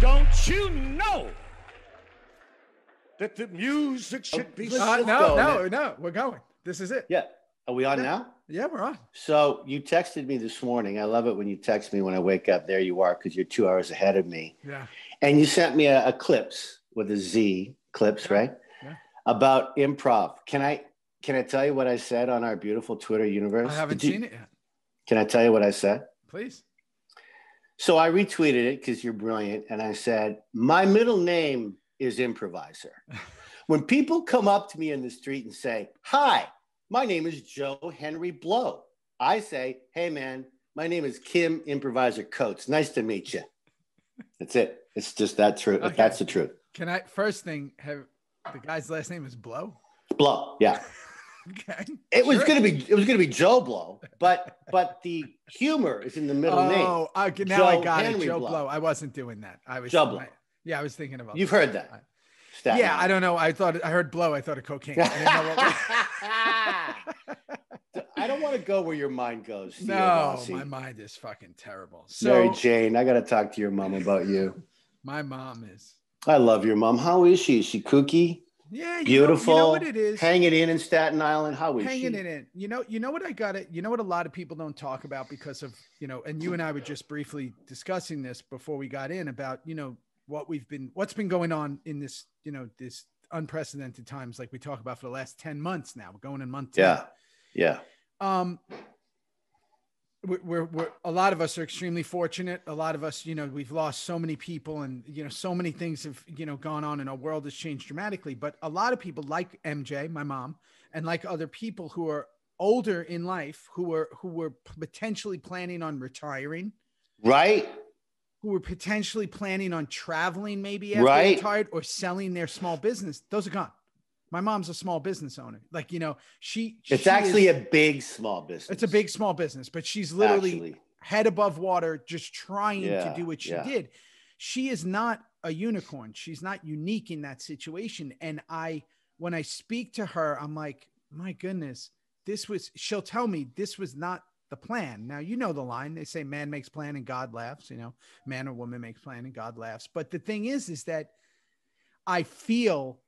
Don't you know that the music should be Uh, no, no, man. no. We're going. This is it. Yeah. Are we on Yeah. now? Yeah, we're on. So you texted me this morning. I love it when you text me when I wake up. There you are, because you're two hours ahead of me. Yeah. And you sent me a, a clips with a Z clips, Yeah. right? Yeah. About improv. Can I can I tell you what I said on our beautiful Twitter universe? I haven't Did you- seen it yet. Can I tell you what I said? Please. So I retweeted it because you're brilliant. And I said, My middle name is improviser. when people come up to me in the street and say, Hi, my name is Joe Henry Blow, I say, Hey, man, my name is Kim Improviser Coates. Nice to meet you. That's it. It's just that true. Okay. That's the truth. Can I first thing have the guy's last name is Blow? Blow. Yeah. Okay. It was Sure. gonna be it was gonna be Joe Blow, but but the humor is in the middle name. Oh, okay, now I got Henry it. Joe Blow. Blow. I wasn't doing that. I was Joe Blow. Yeah, I was thinking about You've that. heard that. Staten Yeah, I don't know. I thought I heard blow. I thought of cocaine. I didn't know what- I don't want to go where your mind goes. Theo no, Rossi. my mind is fucking terrible. Mary Jane, I got to talk to your mom about you. my mom is. I love your mom. How is she? Is she kooky? Yeah, Beautiful. Know, you know what it is? Hanging in in Staten Island. How is hanging she? in it. You know, you know what I got it. You know what a lot of people don't talk about because of you know, and you and I were just briefly discussing this before we got in about you know what we've been, what's been going on in this, you know, this unprecedented times, like we talk about for the last ten months now. We're going in month 10. Yeah. Yeah. um we're, we're, we're a lot of us are extremely fortunate. A lot of us you know we've lost so many people and you know so many things have you know gone on and our world has changed dramatically. But a lot of people like mj my mom and like other people who are older in life who were who were potentially planning on retiring. Right? who were potentially planning on traveling maybe after Right. retired or selling their small business. Those are gone my mom's a small business owner like you know she It's she actually is- a big small business. it's a big small business, but she's literally Actually. head above water, just trying Yeah, to do what she yeah. did. She is not a unicorn. She's not unique in that situation. And I, when I speak to her, I'm like, my goodness, this was, she'll tell me this was not the plan. Now, you know the line. They say man makes plan and God laughs, you know, man or woman makes plan and God laughs. But the thing is, is that I feel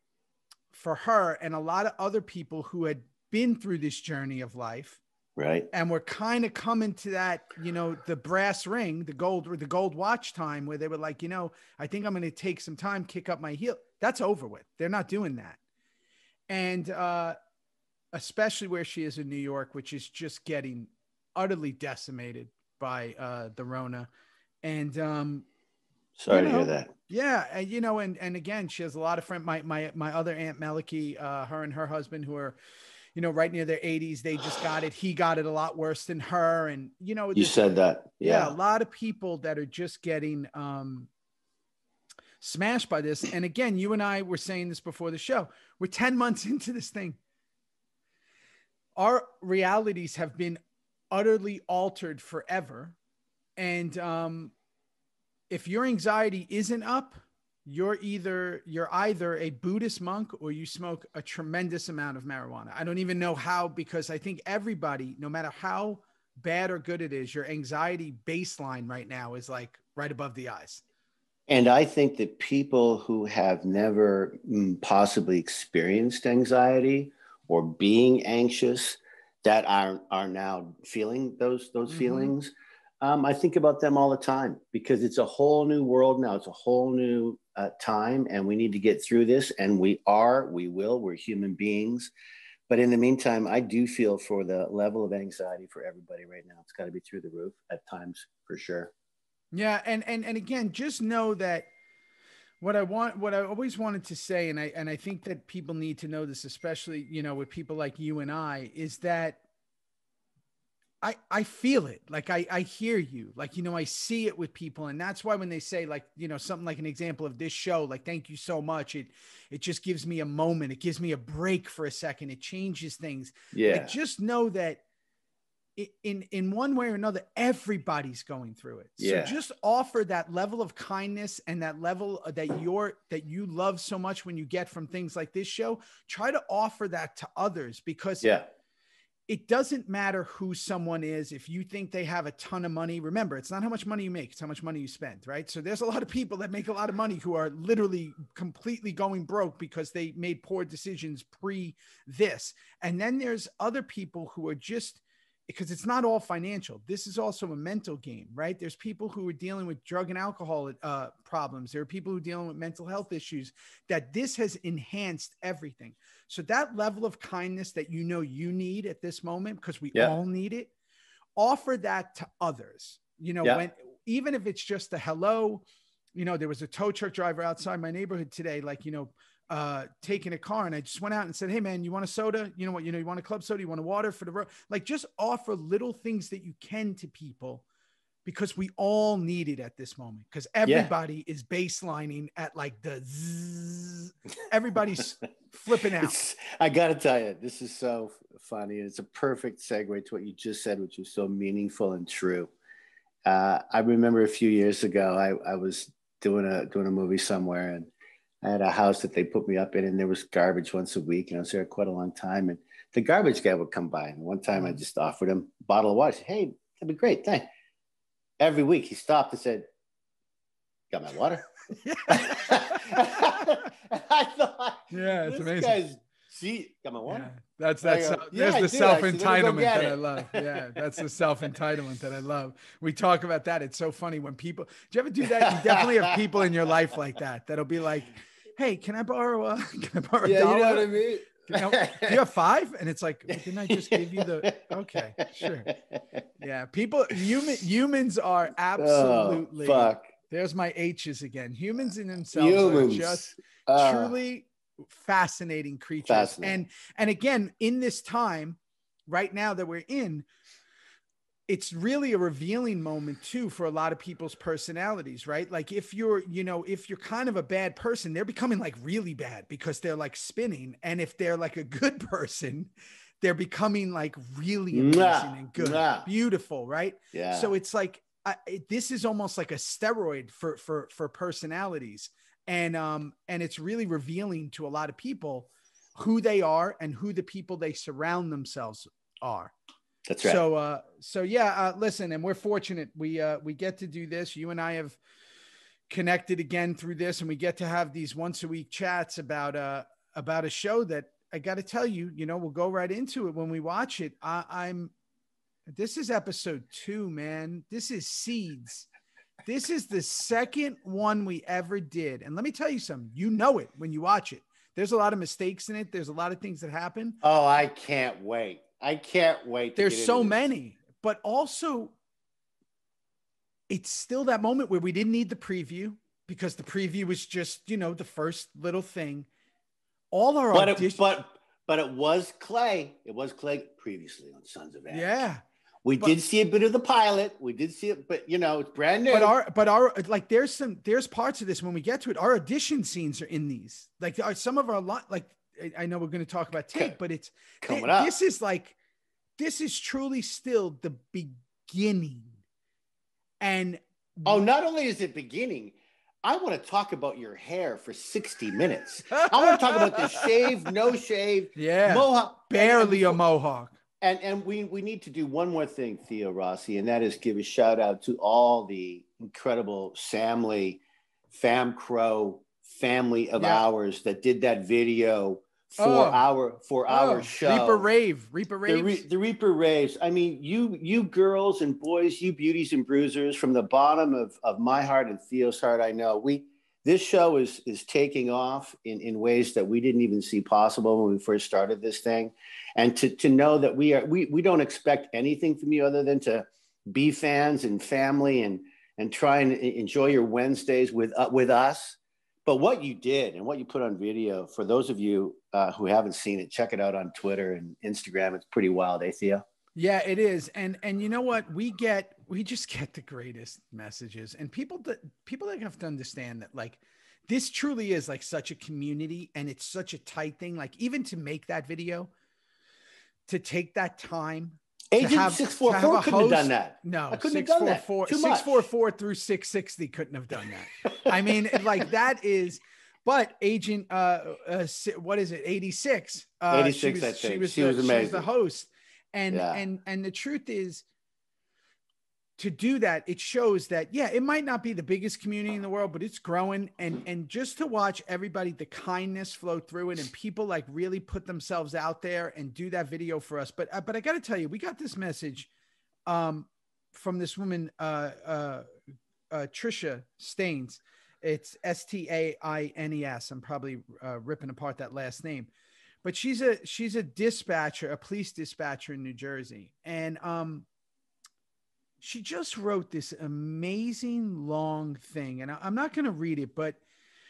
for her and a lot of other people who had been through this journey of life right. and we're kind of coming to that you know the brass ring the gold or the gold watch time where they were like you know i think i'm going to take some time kick up my heel. That's over with. They're not doing that. And uh especially where she is in new york which is just getting utterly decimated by uh the rona. And um Sorry You to hear that. yeah, and you know, and and again, she has a lot of friends. My my my other aunt Meliki, uh, her and her husband, who are, you know, right near their 80s, they just got it. He got it a lot worse than her, and you know, You said that. yeah. Yeah. a lot of people that are just getting um smashed by this. And again, you and I were saying this before the show. We're 10 months into this thing. Our realities have been utterly altered forever. And um if your anxiety isn't up, you're either you're either a Buddhist monk or you smoke a tremendous amount of marijuana. I don't even know how because I think everybody, no matter how bad or good it is, your anxiety baseline right now is like right above the eyes. And I think that people who have never mm, possibly experienced anxiety or being anxious that are are now feeling those those Mhm. feelings, um, I think about them all the time because it's a whole new world now. It's a whole new uh, time, and we need to get through this. And we are, we will. We're human beings. But in the meantime, I do feel for the level of anxiety for everybody right now. It's got to be through the roof at times, for sure. Yeah, and and and again, just know that what I want, what I always wanted to say, and I and I think that people need to know this, especially you know with people like you and I, is that I I feel it, like I I hear you, like you know I see it with people, and that's why when they say like you know something like an example of this show, like thank you so much, it it just gives me a moment, it gives me a break for a second, it changes things. Yeah. Like, just know that in in one way or another, everybody's going through it. Yeah. So just offer that level of kindness and that level uh, that you're that you love so much when you get from things like this show. Try to offer that to others because yeah. It doesn't matter who someone is. If you think they have a ton of money, remember, it's not how much money you make, it's how much money you spend, right? So there's a lot of people that make a lot of money who are literally completely going broke because they made poor decisions pre this. And then there's other people who are just because it's not all financial. This is also a mental game, right? There's people who are dealing with drug and alcohol uh, problems. There are people who are dealing with mental health issues that this has enhanced everything. So that level of kindness that you know you need at this moment, because we Yeah. all need it, offer that to others. You know, Yeah. when even if it's just a hello, you know, there was a tow truck driver outside my neighborhood today, like, you know, uh, taking a car and I just went out and said, Hey man, you want a soda? You know what? You know, you want a club soda? You want a water for the road? Like just offer little things that you can to people because we all need it at this moment because everybody is baselining at like the zzz. everybody's flipping out. It's, I got to tell you, this is so funny. It's a perfect segue to what you just said, which was so meaningful and true. Uh, I remember a few years ago, I, I was doing a doing a movie somewhere, and I had a house that they put me up in, and there was garbage once a week, and I was there quite a long time. And the garbage guy would come by, and one time I mm. just offered him a bottle of water. Said, "Hey, that'd be great, thanks." Every week he stopped and said, "Got my water?" I thought, yeah, it's amazing. guy's see, got my water. Yeah, that's that's go, uh, there's "Yeah, I the self actually. Let me go entitlement that I love. Yeah, that's the self entitlement that I love. We talk about that. It's so funny when people. Do you ever do that? You definitely have people in your life like that that'll be like, "Hey, can I borrow a? Can I borrow a Yeah, you know what I mean. You know, do you have five? And it's like, well, didn't I just give you the? Okay, sure. Yeah, people, human humans are absolutely. Oh, fuck. There's my H's again. Humans in themselves Humans. are just Uh, truly fascinating creatures Fascinating. and and again in this time right now that we're in it's really a revealing moment too for a lot of people's personalities right? Like if you're you know if you're kind of a bad person they're becoming like really bad because they're like spinning. And if they're like a good person they're becoming like really amazing and good. Beautiful right? Yeah. so it's like I, it, this is almost like a steroid for for for personalities. And um and it's really revealing to a lot of people who they are and who the people they surround themselves are that's right. so uh so yeah uh listen and we're fortunate. We uh we get to do this. You and i have connected again through this and we get to have these once a week chats about uh about a show that i got to tell you you know we'll go right into it when we watch it. I, i'm this is episode two man. This is seeds. This is the second one we ever did. And let me tell you something. You know it when you watch it. There's a lot of mistakes in it. There's a lot of things that happen. Oh, I can't wait. I can't wait. to there's so many but also it's still that moment where we didn't need the preview because the preview was just you know the first little thing all our But it, but but it was Clay. It was Clay previously on Sons of Anarchy. yeah We but- did see a bit of the pilot. We did see it, but you know, it's brand new. but our but our like there's some there's parts of this when we get to it our audition scenes are in these like are some of our lot like I- i know we're going to talk about tape but it's coming thi- up. this is like this is truly still the beginning and oh, not only is it beginning, I want to talk about your hair for 60 minutes. I want to talk about the shave, no shave, yeah mohawk. barely a mohawk and and we we need to do one more thing, Theo Rossi, and that is give a shout out to all the incredible Samly, Fam Crow family of Yeah. ours that did that video for Oh. our for our Oh, show. reaper rave reaper the, rave Re- the Reaper Raves. I mean, you you girls and boys, you beauties and bruisers, from the bottom of, of my heart and Theo's heart, I know we this show is is taking off in, in ways that we didn't even see possible when we first started this thing. And to, to know that we are we we don't expect anything from you other than to be fans and family and and try and enjoy your Wednesdays with uh, with us. But what you did and what you put on video, for those of you uh, who haven't seen it, check it out on Twitter and Instagram. It's pretty wild, eh, Theo? Yeah, it is. And and you know what? We get we just get the greatest messages. And people that people that have to understand that like this truly is like such a community and it's such a tight thing. Like even to make that video, to take that time. Agent have- six to four have couldn't have done that. No, I couldn't have done that. 644 Too much. 644 through 660 couldn't have done that. I mean, like that is but agent uh, uh what is it 86 uh 86, she I was, she was, She the, was she was the host And Yeah. and and the truth is to do that, it shows that yeah, it might not be the biggest community in the world, but it's growing. And and just to watch everybody, the kindness flow through it, and people like really put themselves out there and do that video for us. But uh, but I got to tell you, we got this message um, from this woman, uh, uh, uh, Trisha Staines. It's S T A I N E S. I'm probably uh, ripping apart that last name, but she's a she's a dispatcher, a police dispatcher in New Jersey, and um, she just wrote this amazing long thing, and I'm not going to read it, but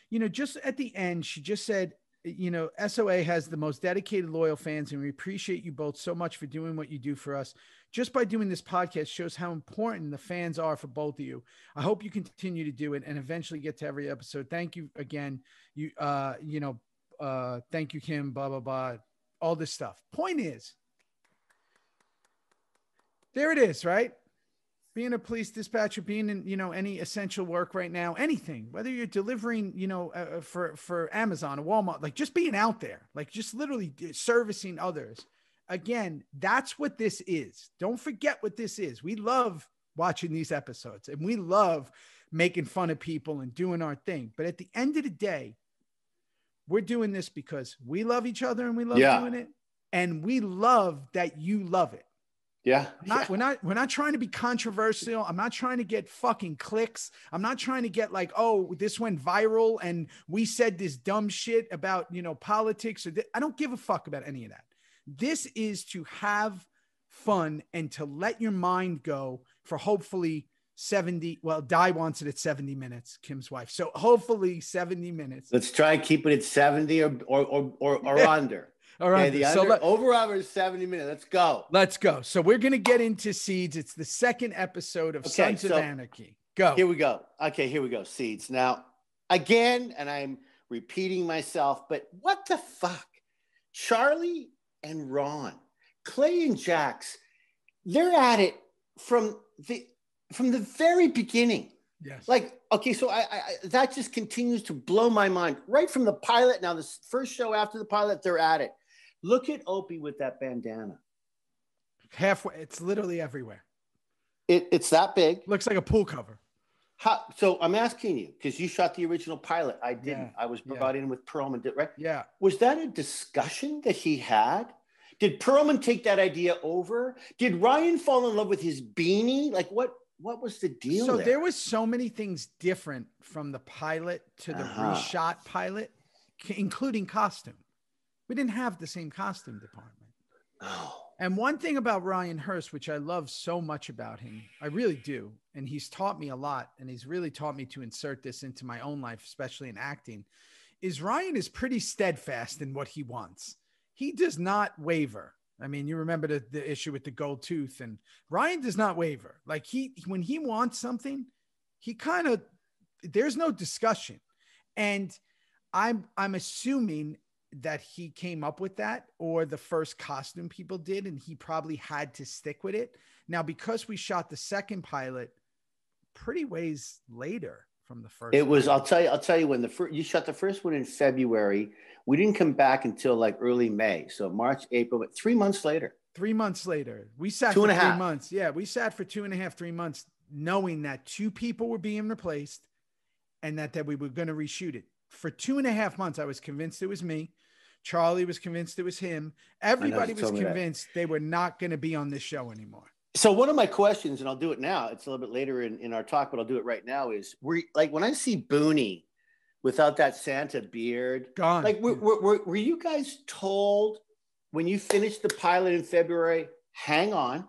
you know, just at the end, she just said, you know, SOA has the most dedicated, loyal fans, and we appreciate you both so much for doing what you do for us. Just by doing this podcast shows how important the fans are for both of you. I hope you continue to do it and eventually get to every episode. Thank you again. You, uh, you know, uh, thank you, Kim. Blah blah blah. All this stuff. Point is, there it is, right? Being a police dispatcher being in you know any essential work right now anything whether you're delivering you know uh, for for amazon or walmart like just being out there like just literally servicing others. Again that's what this is. Don't forget what this is. We love watching these episodes and we love making fun of people and doing our thing. But at the end of the day we're doing this because we love each other and we love Yeah. doing it and we love that you love it Yeah. not we're not we're not trying to be controversial. I'm not trying to get fucking clicks. I'm not trying to get like, oh, this went viral and we said this dumb shit about you know politics or th- I don't give a fuck about any of that. This is to have fun and to let your mind go for hopefully 70. Well, Di wants it at 70 minutes, Kim's wife. So hopefully 70 minutes. Let's try keeping it at 70 or or or, or, or under. All Okay, right. the so under, let, over under is 70 minutes. Let's go. let's go. So we're gonna get into seeds. It's the second episode of Okay, Sons of Anarchy. Go. Here we go. Okay, here we go. Seeds. Now, again, and I'm repeating myself, but what the fuck? Charlie and Ron, Clay and Jax, they're at it from the from the very beginning. Yes. Like, okay, so I, I I- that just continues to blow my mind right from the pilot. Now, this first show after the pilot, they're at it. Look at Opie with that bandana. halfway. It's literally everywhere. It, it's that big. Looks like a pool cover. How, so I'm asking you because you shot the original pilot. I didn't. Yeah, I was yeah. brought in with Perlman, did- right? Yeah. Was that a discussion that he had? Did Perlman take that idea over? Did Ryan fall in love with his beanie? Like what? What was the deal so there? there was so many things different from the pilot to the Uh-huh. reshot pilot, including costume. We didn't have the same costume department. Oh, And one thing about Ryan Hurst, which I love so much about him, I really do, and he's taught me a lot, and he's really taught me to insert this into my own life, especially in acting, is Ryan is pretty steadfast in what he wants. He does not waver. I mean, you remember the, the issue with the gold tooth, and Ryan does not waver. Like he, when he wants something, he kind of there's no discussion, and I'm I'm assuming that he came up with that or the first costume people did and he probably had to stick with it now because we shot the second pilot pretty ways later from the first it was. one. I'll tell you. I'll tell you when the first you shot the first one in February. We didn't come back until like early May. So March, April, but three months later. three months later we sat Two for and a three half. months yeah we sat for two and a half three months knowing that two people were being replaced and that that we were going to reshoot it for two and a half months i was convinced it was me charlie was convinced it was him everybody was told me that. convinced they were not going to be on this show anymore So one of my questions, and I'll do it now. It's a little bit later in, in our talk, but I'll do it right now. Is we like when I see Booney without that Santa beard? gone Like, were, were, were, were you guys told when you finished the pilot in February? Hang on,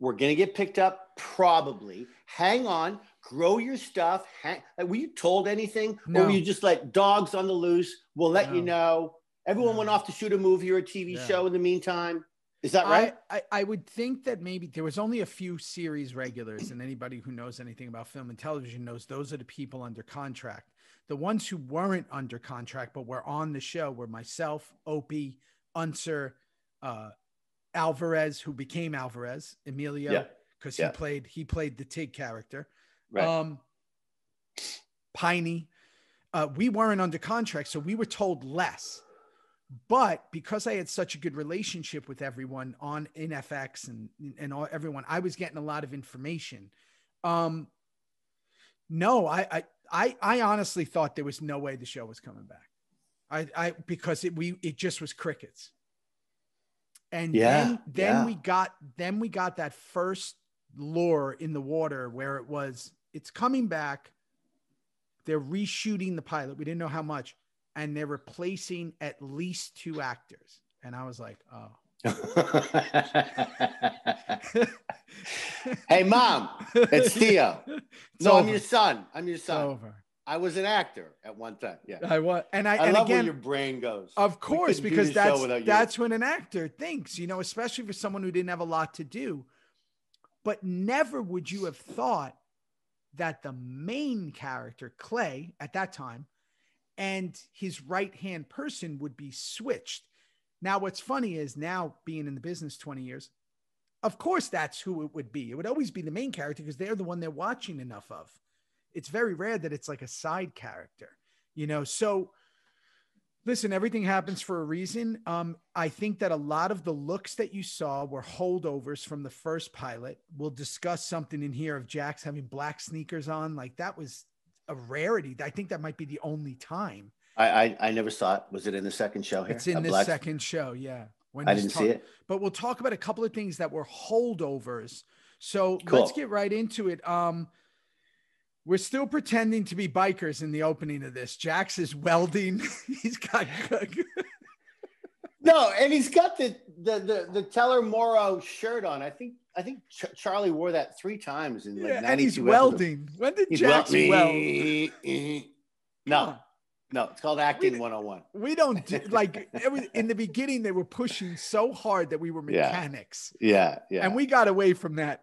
we're gonna get picked up probably. Hang on, grow your stuff. Hang, like, were you told anything, No. or were you just like dogs on the loose? We'll let you know. Everyone No. went off to shoot a movie or a TV Yeah. show in the meantime. Is that right? I, I, I would think that maybe there was only a few series regulars, and anybody who knows anything about film and television knows those are the people under contract. The ones who weren't under contract but were on the show were myself, Opie, Unser, uh, Alvarez, who became Alvarez, Emilio, Yeah. because Yeah. he played he played the Tig character. right. Um, Piney. Uh, we weren't under contract, so we were told less. But because I had such a good relationship with everyone on NFX and and all, everyone, I was getting a lot of information. Um, no, I, I I I honestly thought there was no way the show was coming back. I I because it we it just was crickets. And Yeah, then then yeah. we got then we got that first lure in the water where it was it's coming back. They're reshooting the pilot. We didn't know how much, and they're replacing at least two actors. And I was like, oh. hey, mom, it's Theo. It's no, I'm your son. I'm your son. over. I was an actor at one time. Yeah. I was, and I, I and love again, where your brain goes. Of course, because that's that's when an actor thinks, you know, especially for someone who didn't have a lot to do. But never would you have thought that the main character, Clay, at that time, and his right hand person would be switched. Now, what's funny is now being in the business 20 years, of course, that's who it would be. It would always be the main character because they're the one they're watching enough of. It's very rare that it's like a side character, you know? So, listen, everything happens for a reason. Um, I think that a lot of the looks that you saw were holdovers from the first pilot. We'll discuss something in here of Jax having black sneakers on. Like that was a rarity. I think that might be the only time. I, I I never saw it. Was it in the second show here? It's in A the black- second show. Yeah. When I didn't talk- see it. But we'll talk about a couple of things that were holdovers. So Cool. let's get right into it. Um, we're still pretending to be bikers in the opening of this. Jax is welding. He's got No, and he's got the the the, the Teller Morrow shirt on. I think I think Ch- Charlie wore that three times in like yeah, and he's episodes. welding. When did He's Jax wel- weld? No, no, it's called acting We- 101. We don't do, like it was, in the beginning. They were pushing so hard that we were Yeah. mechanics, Yeah, yeah. and we got away from that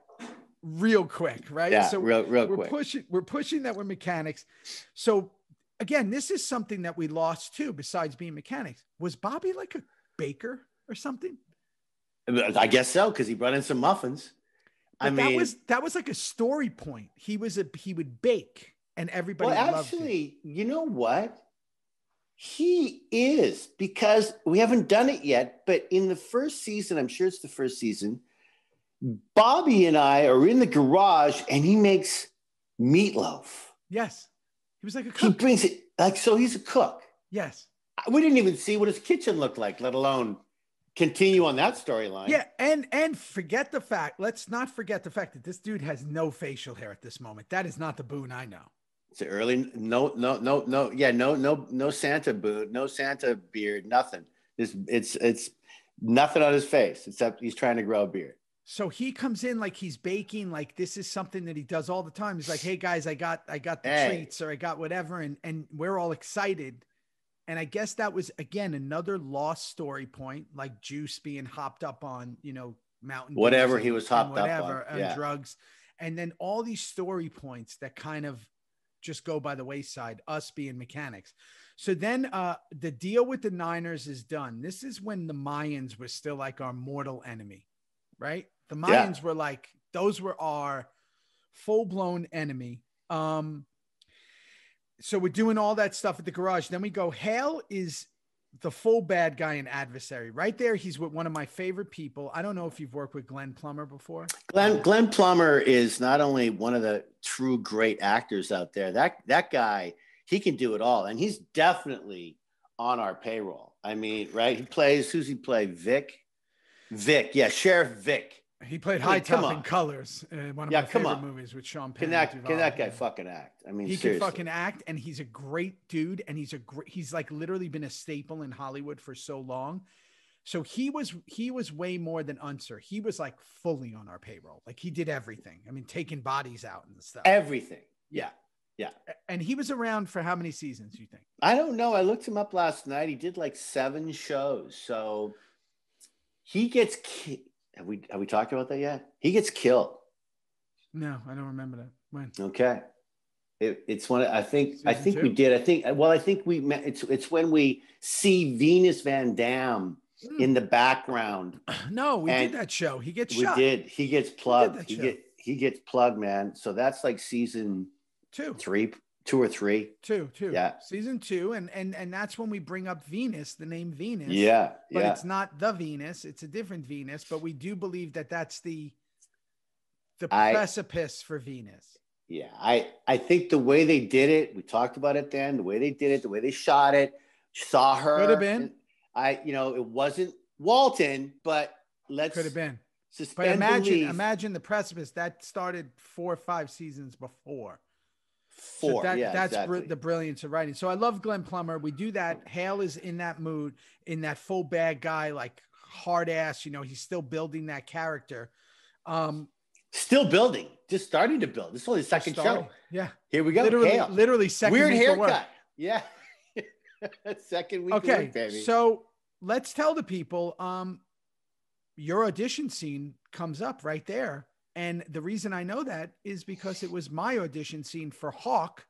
real quick, right? yeah, so real real we're quick. pushing we're pushing that we're mechanics. So again, this is something that we lost too. Besides being mechanics, was Bobby like a baker or something? I guess so because he brought in some muffins. I mean, that was that was like a story point. He was a he would bake, and everybody well, him. actually, you know what? He is because we haven't done it yet, but in the first season, I'm sure it's the first season. Bobby and I are in the garage, and he makes meatloaf. Yes, he was like a cook. He brings it like so. He's a cook. yes. We didn't even see what his kitchen looked like, let alone continue on that storyline. Yeah, and and forget the fact. Let's not forget the fact that this dude has no facial hair at this moment. That is not the Boone I know. It's early. No, no, no, no. Yeah, no, no, no Santa boot, no Santa beard, nothing. It's it's it's nothing on his face except he's trying to grow a beard. So he comes in like he's baking, like this is something that he does all the time. He's like, "Hey guys, I got I got the Hey. treats or I got whatever," and and we're all excited. And I guess that was again another lost story point, like Juice being hopped up on, you know, mountain Whatever he was hopped up on, whatever, yeah. drugs, and then all these story points that kind of just go by the wayside. Us being mechanics. So then uh the deal with the Niners is done. This is when the Mayans were still like our mortal enemy, right? The Yeah. Mayans were like those were our full-blown enemy. Um so we're doing all that stuff at the garage. Then we go, Hale is the full bad guy and adversary. Right there, he's with one of my favorite people. I don't know if you've worked with Glenn Plummer before. Glenn Glenn Plummer is not only one of the true great actors out there. That that guy, he can do it all, and he's definitely on our payroll. I mean, right? He plays. Who's he play? Vic. Vic, yeah, Sheriff Vic. He played I mean, High Top in. Colors, uh, one of Yeah, my come favorite on. movies with Sean Penn. Can that can that guy fucking act? I mean, He seriously. can fucking act, and he's a great dude, and he's a great. He's like literally been a staple in Hollywood for so long. So he was he was way more than Unser. He was like fully on our payroll. Like he did everything. I mean, taking bodies out and stuff. everything. Yeah. Yeah. And he was around for how many seasons? You think? I don't know. I looked him up last night. He did like seven shows. So he gets ki- have we have we talked about that yet? He gets killed. No, I don't remember that. When? Okay. It, it's one. I think. I Season think we did. I think. Well, I think we. met It's. It's when we see Venus Van Dam Hmm. in the background. No, we did that show. He gets We shot. did. He gets plugged. that He get. He gets plugged, man. So that's like season Two. three, two or three. Two, two. Yeah. Season two, and and and that's when we bring up Venus, the name Venus. Yeah, But yeah. it's not the Venus; it's a different Venus. But we do believe that that's the the I- precipice for Venus. Yeah, I I think the way they did it, we talked about it then. The way they did it, the way they shot it, saw her. Could have been. I, you know, it wasn't Walton, but let's Could have been. But imagine, belief imagine the precipice that started four or five seasons before. So four. that, yeah, that's br- the brilliance of writing. So I love Glenn Plummer. We do that. Hale is in that mood, in that full bad guy, like hard ass. You know, he's still building that character. Um, Still building, just starting to build. This is only the second show. Yeah, Here we go. literally, Hale. literally second Weird haircut. Yeah. second week. Okay, work, baby. so let's tell the people. Um, your audition scene comes up right there, and the reason I know that is because it was my audition scene for Hawk.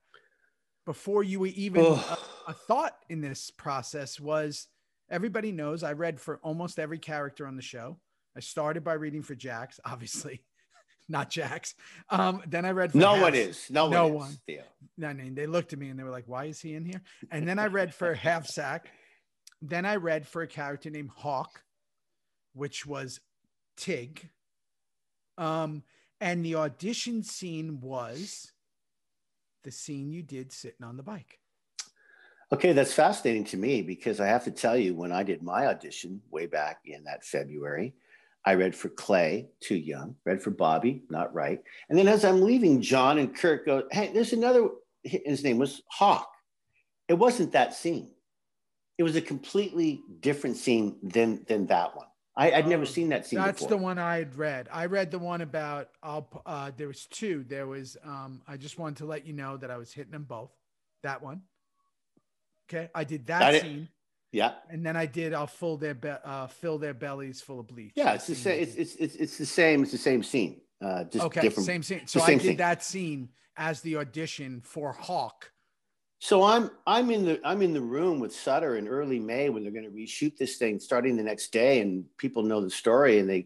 Before you were even a, a thought in this process was everybody knows I read for almost every character on the show. I started by reading for Jax, obviously, not Jax. Um, then I read for no one is. No, No one. one. Is, I mean, they looked at me and they were like, "Why is he in here?" And then I read for Half Sack. Then I read for a character named Hawk, which was Tig. Um, and the audition scene was the scene you did sitting on the bike. Okay, that's fascinating to me because I have to tell you, when I did my audition way back in that February, I read for Clay, too young, read for Bobby, not right. And then as I'm leaving, John and Kurt go, Hey, there's another, his name was Hawk. It wasn't that scene. It was a completely different scene than than that one. I, I'd never Oh, seen that scene That's before. the one I had read. I read the one about. I'll. Uh, there was two. There was. Um, I just wanted to let you know that I was hitting them both. That one. Okay, I did that I scene. yeah. and then I did. I'll fill their be- uh, fill their bellies full of bleach. Yeah, it's the same. It's, it's it's it's the same. It's the same scene. Uh, just okay. different. Same scene. So I did scene. that scene as the audition for Hawk. So I'm I'm in the I'm in the room with Sutter in early May when they're going to reshoot this thing starting the next day, and people know the story, and they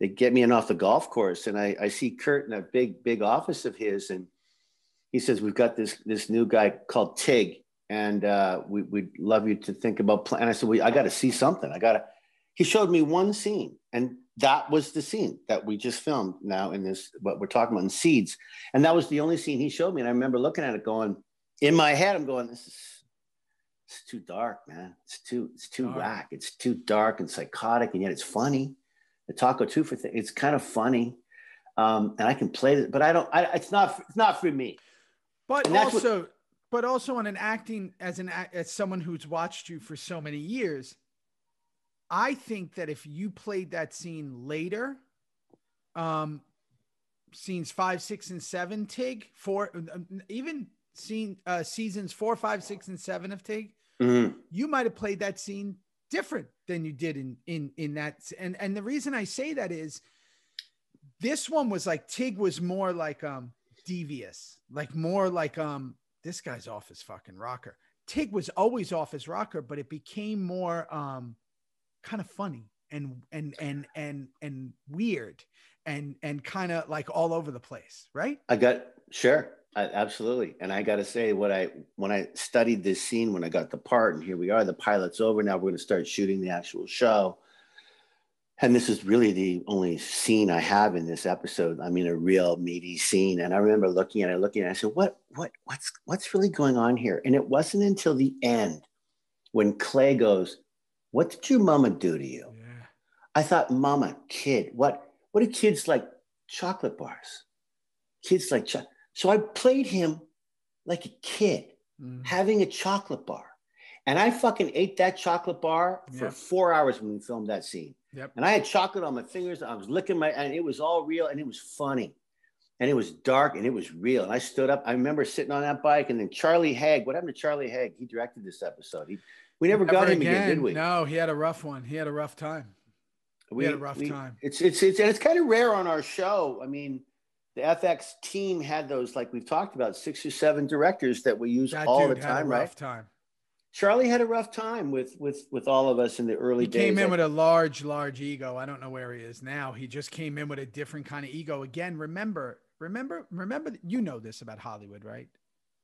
they get me in off the golf course, and I I see Kurt in that big big office of his, and he says we've got this this new guy called Tig, and uh, we we'd love you to think about. Plan. And I said, well, I got to see something. I got to. He showed me one scene, and that was the scene that we just filmed now in this what we're talking about in Seeds, and that was the only scene he showed me, and I remember looking at it going in my head, I'm going, this is it's too dark, man. It's too it's too Dark. whack. It's too dark and psychotic, and yet it's funny. The taco two for thing, it's kind of funny, um, and I can play it, but I don't. I, it's not it's not for me. But that's what- also, but also on an acting as an as someone who's watched you for so many years, I think that if you played that scene later, um, scenes five, six, and seven, Tig, four, um, even scene uh, seasons four, five, six, and seven of Tig, Mhm. you might have played that scene different than you did in in in that and and the reason i say that is this one was like tig was more like um devious like more like um this guy's off his fucking rocker tig was always off his rocker but it became more um kind of funny and and and and and weird and and kind of like all over the place right I got sure, I, absolutely. And I got to say, what I when I studied this scene when I got the part, and here we are, the pilot's over. Now we're going to start shooting the actual show. And this is really the only scene I have in this episode. I mean, a real meaty scene. And I remember looking at it, looking at it. I said, "What, what, what's, what's really going on here?" And it wasn't until the end when Clay goes, "What did your mama do to you?" yeah I thought, Mama, kid, what what do kids like chocolate bars? Kids like cho-. So I played him like a kid Mhm. having a chocolate bar. And I fucking ate that chocolate bar for Yeah. four hours when we filmed that scene. Yep. And I had chocolate on my fingers. I was licking my, and it was all real and it was funny. And it was dark and it was real. And I stood up. I remember sitting on that bike. And then Charlie Haid, what happened to Charlie Haid? He directed this episode. He, we never, got him again, did we? no he had a rough one he had a rough time We had a rough we- time. It's it's it's and it's kind of rare on our show. I mean, the FX team had those like we've talked about six or seven directors that we use that all the dude had a time, right? time Charlie had a rough time with with with all of us in the early he days. came in with a large, large ego. I don't know where he is now. He just came in with a different kind of ego. Again, remember, remember, remember. You know this about Hollywood, right?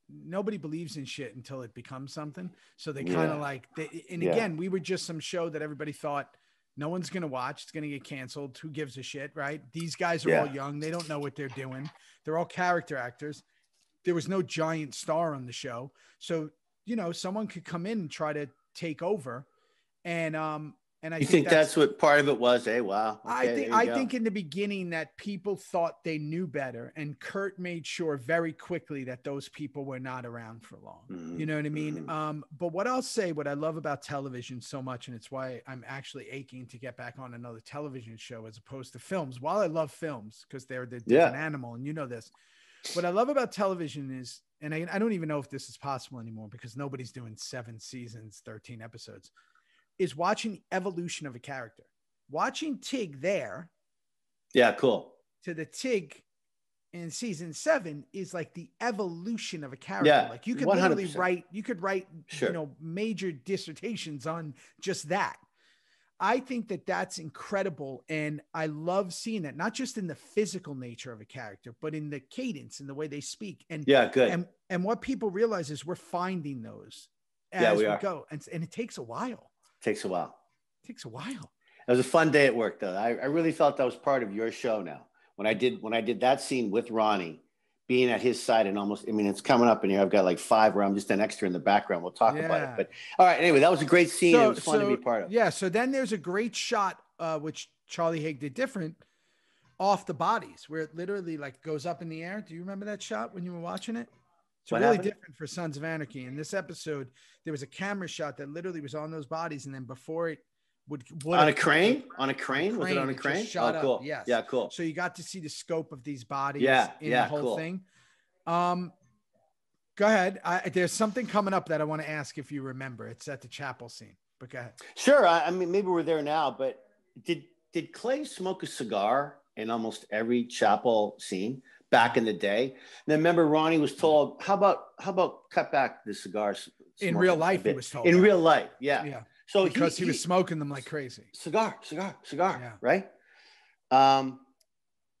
nobody believes in shit until it becomes something. So they kind of Yeah. like, they, and Yeah. again, we were just some show that everybody thought no one's going to watch. It's going to get canceled. Who gives a shit, right? These guys are all young. They don't know what they're doing. They're all character actors. There was no giant star on the show. So, you know, someone could come in and try to take over. And, um, and I You think that's what part of it was? Hey, wow. I think I go. think in the beginning that people thought they knew better, and Kurt made sure very quickly that those people were not around for long. Mhm, You know what I mean? mhm. Um, but what I'll say, what I love about television so much, and it's why I'm actually aching to get back on another television show as opposed to films. While I love films because they're the Yeah. different animal, and you know this. What I love about television is, and I, I don't even know if this is possible anymore because nobody's doing seven seasons, 13 episodes, is watching the evolution of a character. Watching Tig there Yeah, cool. to the Tig in season seven is like the evolution of a character. Yeah, like you could literally 100%. write, you could write, Sure. you know, major dissertations on just that. I think that that's incredible. And I love seeing that, not just in the physical nature of a character, but in the cadence and the way they speak. And, Yeah, good. and, and what people realize is we're finding those as Yeah, we we, go. And, and it takes a while. Takes a while. Takes a while. It was a fun day at work, though. I, I really felt that was part of your show now. When I did when I did that scene with Ronnie, being at his side and almost, I mean, it's coming up in here. I've got like five where I'm just an extra in the background. We'll talk about it. But all right, anyway, that was a great scene. it was fun to be part of. Yeah. So then there's a great shot, uh, which Charlie Haid did different, off the bodies, where it literally like goes up in the air. Do you remember that shot when you were watching it? It's What really happened? different for Sons of Anarchy. In this episode, there was a camera shot that literally was on those bodies, and then before it would, would on a crane? On a crane? Was it on a it crane? shot oh, up, cool. yes. Yeah, cool. So you got to see the scope of these bodies Yeah, in yeah, the whole cool. thing. Um, go ahead. I, there's something coming up that I want to ask if you remember. It's at the chapel scene. But go ahead. Sure. I, I mean, maybe we're there now, but did did Clay smoke a cigar in almost every chapel scene back in the day? And then remember, Ronnie was told, "How about how about cut back the cigars?" In real life, he was told In that. real life, yeah. Yeah. So because he, was smoking them like crazy. cigar, cigar, cigar. Yeah. Right. Um.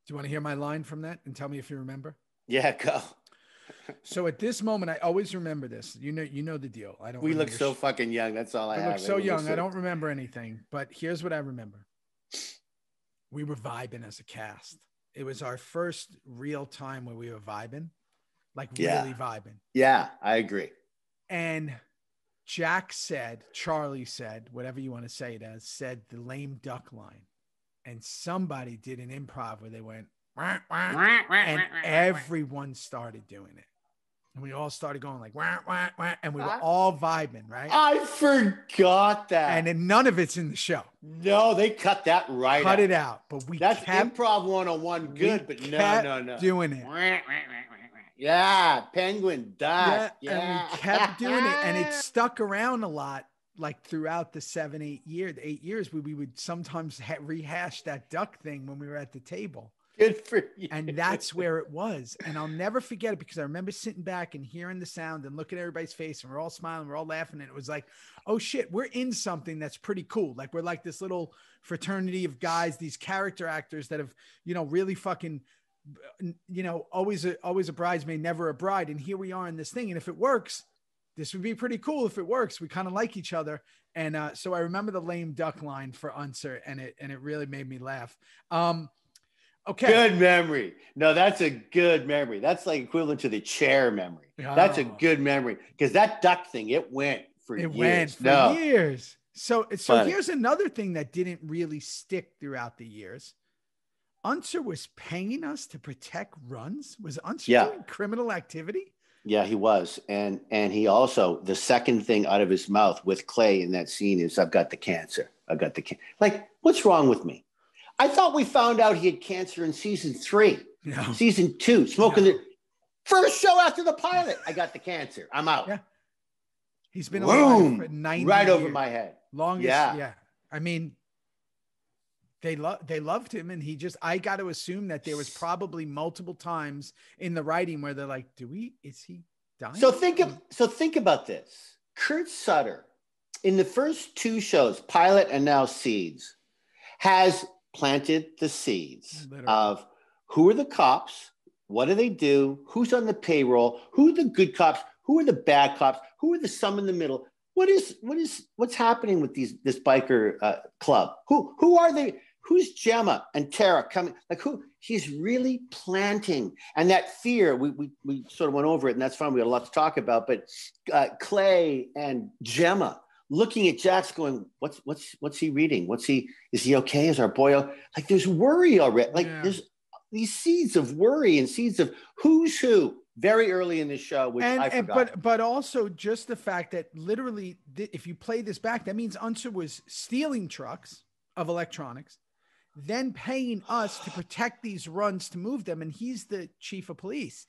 Do you want to hear my line from that and tell me if you remember? Yeah. Go. So at this moment, I always remember this. You know, you know the deal. I don't. We look so fucking young. That's all I I look so young. I don't remember anything. But here's what I remember. We were vibing as a cast. It was our first real time where we were vibing, like Yeah. really vibing. Yeah, I agree. And Jack said, Charlie said, whatever you want to say it as, said the lame duck line. And somebody did an improv where they went, "Wah, wah," and everyone started doing it. And we all started going like, wah, wah, wah, and we were all vibing, right? I forgot that. And then none of it's in the show. no, they cut that right. Cut out. it out. But we That's kept improv 101 we good, but no, no, no. doing it. Yeah, penguin duck. Yeah, Yeah, and we kept doing it, and it stuck around a lot. Like throughout the seven, eight years, eight years, we, we would sometimes ha- rehash that duck thing when we were at the table, good for you. and that's where it was. And I'll never forget it because I remember sitting back and hearing the sound and looking at everybody's face, and we're all smiling, we're all laughing, and it was like, oh shit, we're in something that's pretty cool. Like we're like this little fraternity of guys, these character actors that have, you know, really fucking you know, always a always a bridesmaid, never a bride. And here we are in this thing. And if it works, this would be pretty cool if it works. We kind of like each other. And uh, so I remember the lame duck line for Unser, and it and it really made me laugh. Um, okay, Good memory. No, that's a good memory. That's like equivalent to the chair memory. That's a Oh. good memory because that duck thing, it went for it years. went for no, years. So so Funny. here's another thing that didn't really stick throughout the years. Unser was paying us to protect runs. Was Unser Yeah. doing criminal activity? yeah, he was, and and he also the second thing out of his mouth with Clay in that scene is, "I've got the cancer. I've got the can." Like, what's wrong with me? I thought we found out he had cancer in season three. No. season two, smoking No. the first show after the pilot. I got the cancer. I'm out. Yeah. He's been alive Boom. for 90 Right over my head. longest. Yeah. Yeah. I mean, they love they loved him, and he just. I got to assume that there was probably multiple times in the writing where they're like, "Do we? Is he dying?" So think of so think about this. Kurt Sutter, in the first two shows, pilot and now seeds, has planted the seeds Literally. of who are the cops, What do they do? Who's on the payroll? Who are the good cops? Who are the bad cops? Who are the some in the middle? What is what is what's happening with these this biker uh, club? Who who are they? Who's Gemma and Tara coming? Like who? He's really planting, and that fear. We we, we sort of went over it, and that's fine. We got a lot to talk about. But uh, Clay and Gemma looking at Jack's going, "What's what's what's he reading? What's he? Is he okay? Is our boy o-" like? There's worry already. Like Yeah. there's these seeds of worry and seeds of who's who very early in the show, which and, I and forgot. but but also just the fact that literally th- if you play this back that means unser was stealing trucks of electronics then paying us to protect these runs to move them and he's the chief of police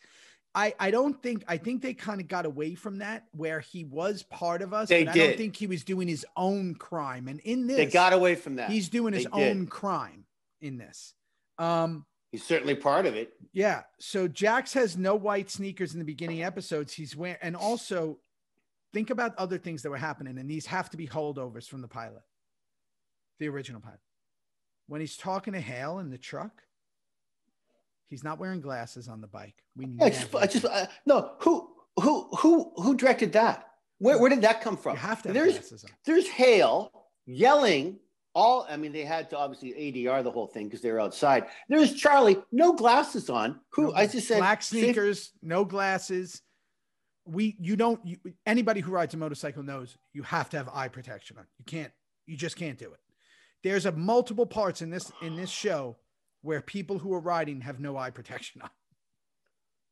i i don't think i think they kind of got away from that where he was part of us They but i don't did. think he was doing his own crime and in this they got away from that. he's doing his They did. own crime in this um He's certainly part of it. yeah. So Jax has no white sneakers in the beginning episodes. He's wearing, and also think about other things that were happening, and these have to be holdovers from the pilot, the original pilot. When he's talking to Hale in the truck, he's not wearing glasses on the bike. We I just, I just uh, no. Who who who who directed that? Where where did that come from? you have to have there's glasses on. there's Hale yelling. All I mean, they had to obviously ADR the whole thing because they were outside. There's Charlie, no glasses on. Who I just said black safe- sneakers, no glasses. We you don't you, anybody who rides a motorcycle knows you have to have eye protection on. You can't you just can't do it. There's a multiple parts in this in this show where people who are riding have no eye protection on.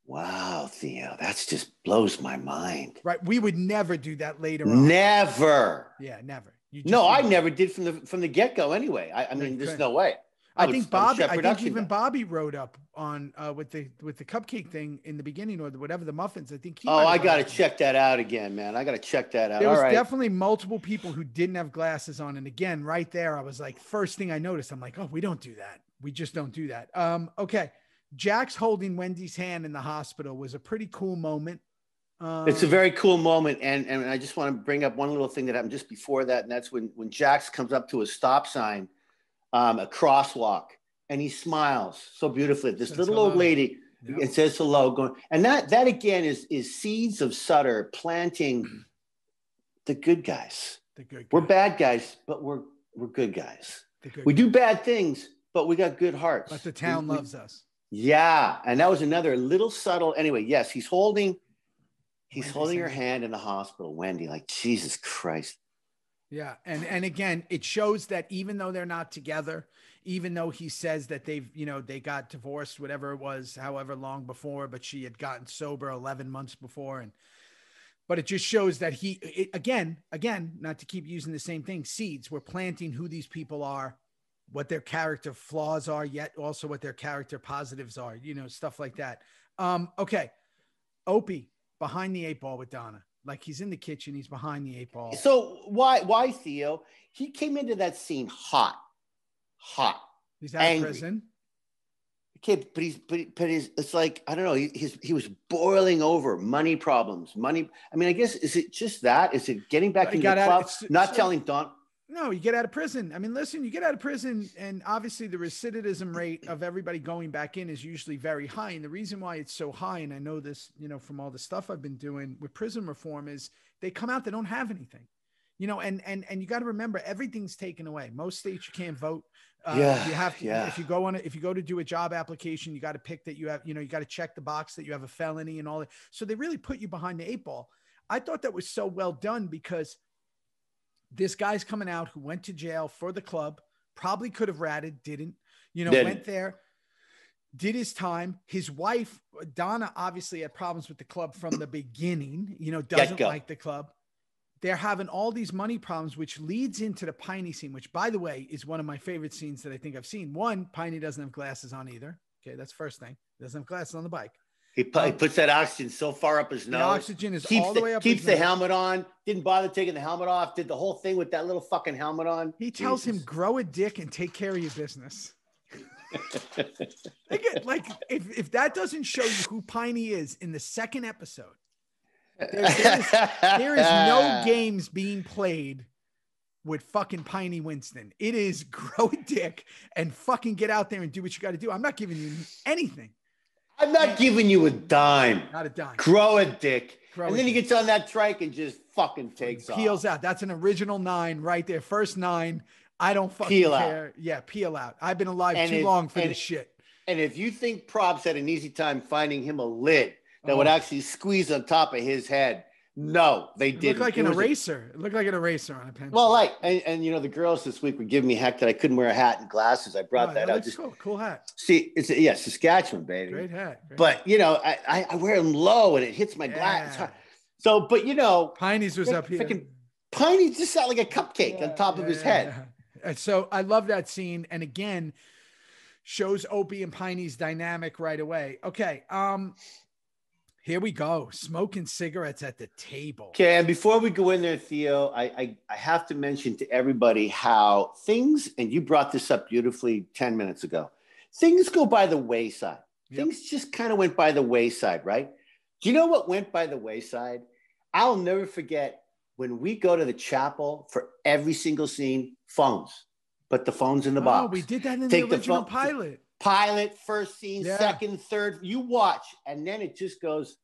Wow, Theo, that's just blows my mind. Right? We would never do that later on. Never. Yeah, never. No, I never did from the from the get go. Anyway, I, I mean, there's no way. I, would- think Bobby. shut I think even down. Bobby rode up on uh, with the with the cupcake thing in the beginning or the, whatever the muffins. I think. He Oh, I got to check that out again, man. I got to check that out. There All was right. definitely multiple people who didn't have glasses on. And again, right there, I was like, first thing I noticed, I'm like, oh, we don't do that. We just don't do that. Um, okay. Jack's holding Wendy's hand in the hospital was a pretty cool moment. Um, It's a very cool moment, and and I just want to bring up one little thing that happened just before that, and that's when when Jax comes up to a stop sign, um, a crosswalk, and he smiles so beautifully. This little old lady Yep. and says hello, going, and that that again is is seeds of Sutter planting the good guys. the good. We're bad guys, but we're we're good guys. good We guy. do bad things, but we got good hearts. but the town We- we- loves us. yeah, and that was another little subtle. Anyway, yes, he's holding, he's Wendy's holding her hand. in the hospital. Wendy, like Jesus Christ. Yeah, and and again, it shows that even though they're not together, even though he says that they've, you know, they got divorced, whatever it was, however long before, but she had gotten sober 11 months before, and but it just shows that he, it, again, again, not to keep using the same thing, seeds. We're planting who these people are, what their character flaws are, yet also what their character positives are, you know, stuff like that. Um, okay, Opie behind the eight ball with Donna, like he's in the kitchen, he's behind the eight ball. So why, why Theo? He came into that scene hot, hot. He's out Angry. of prison. Okay, but he's, but, but he's, it's like I don't know. He, he's, he was boiling over money problems, money. I mean, I guess is it just that? Is it getting back into the club? Not so- telling Don. No, you get out of prison. I mean, listen, you get out of prison, and obviously the recidivism rate of everybody going back in is usually very high. And the reason why it's so high, and I know this, you know, from all the stuff I've been doing with prison reform, is they come out, they don't have anything. You know, and and and you got to remember everything's taken away. Most states you can't vote. Uh, Yeah, you have to. yeah. If you go on, a, if you go to do a job application, you got to pick that you have. You know, you got to check the box that you have a felony and all that. So they really put you behind the eight ball. I thought that was so well done because this guy's coming out who went to jail for the club, probably could have ratted, didn't, you know, Didn't. went there, did his time. His wife, Donna, obviously had problems with the club from the beginning, you know, doesn't Get-go. like the club. They're having all these money problems, which leads into the Piney scene, which, by the way, is one of my favorite scenes that I think I've seen. One, Piney doesn't have glasses on either. Okay, that's first thing. Doesn't have glasses on the bike. He, pu- he puts that oxygen so far up his The nose. oxygen is keeps all the way up. keeps the nose. helmet on. Didn't bother taking the helmet off. Did the whole thing with that little fucking helmet on. He tells him, grow a dick and take care of your business. Again, like if, if that doesn't show you who Piney is in the second episode, there, there is, there is no games being played with fucking Piney Winston. It is grow a dick and fucking get out there and do what you got to do. I'm not giving you anything. I'm not giving you a dime. Not a dime. Grow a dick. Grow and a then he gets on that trike and just fucking takes off. peels out. That's an original nine right there. First nine. I don't fucking Peel out. care. Yeah, peel out. I've been alive And too it- long for this it- shit. And if you think props had an easy time finding him a lid that oh. would Oh. actually squeeze on top of his head, no, they didn't. looked like It an was a- eraser. It looked like an eraser on a pencil. well, like, and, and you know, the girls this week were giving me heck that I couldn't wear a hat and glasses. I brought Oh, that out. looks Just cool. Cool hat. see, it's yeah, Saskatchewan, baby. Great hat. Great But you know, I, I, I wear them low and it hits my glass. So, but you know, Piney's was up here. freaking Piney just sound like a cupcake on top of his yeah, head. yeah. And so I love that scene. And again, shows Opie and Piney's dynamic right away. Okay. Um, here we go. Smoking cigarettes at the table. Okay, and before we go in there, Theo, I, I I have to mention to everybody how things, and you brought this up beautifully 10 minutes ago, things go by the wayside. Yep. Things just kind of went by the wayside, right? Do you know what went by the wayside? I'll never forget when we go to the chapel for every single scene, phones. Put the phones in the box. Oh, box. we did that in Take the the original phone- pilot. Pilot, first scene, Yeah. second, third. You watch, and then it just goes,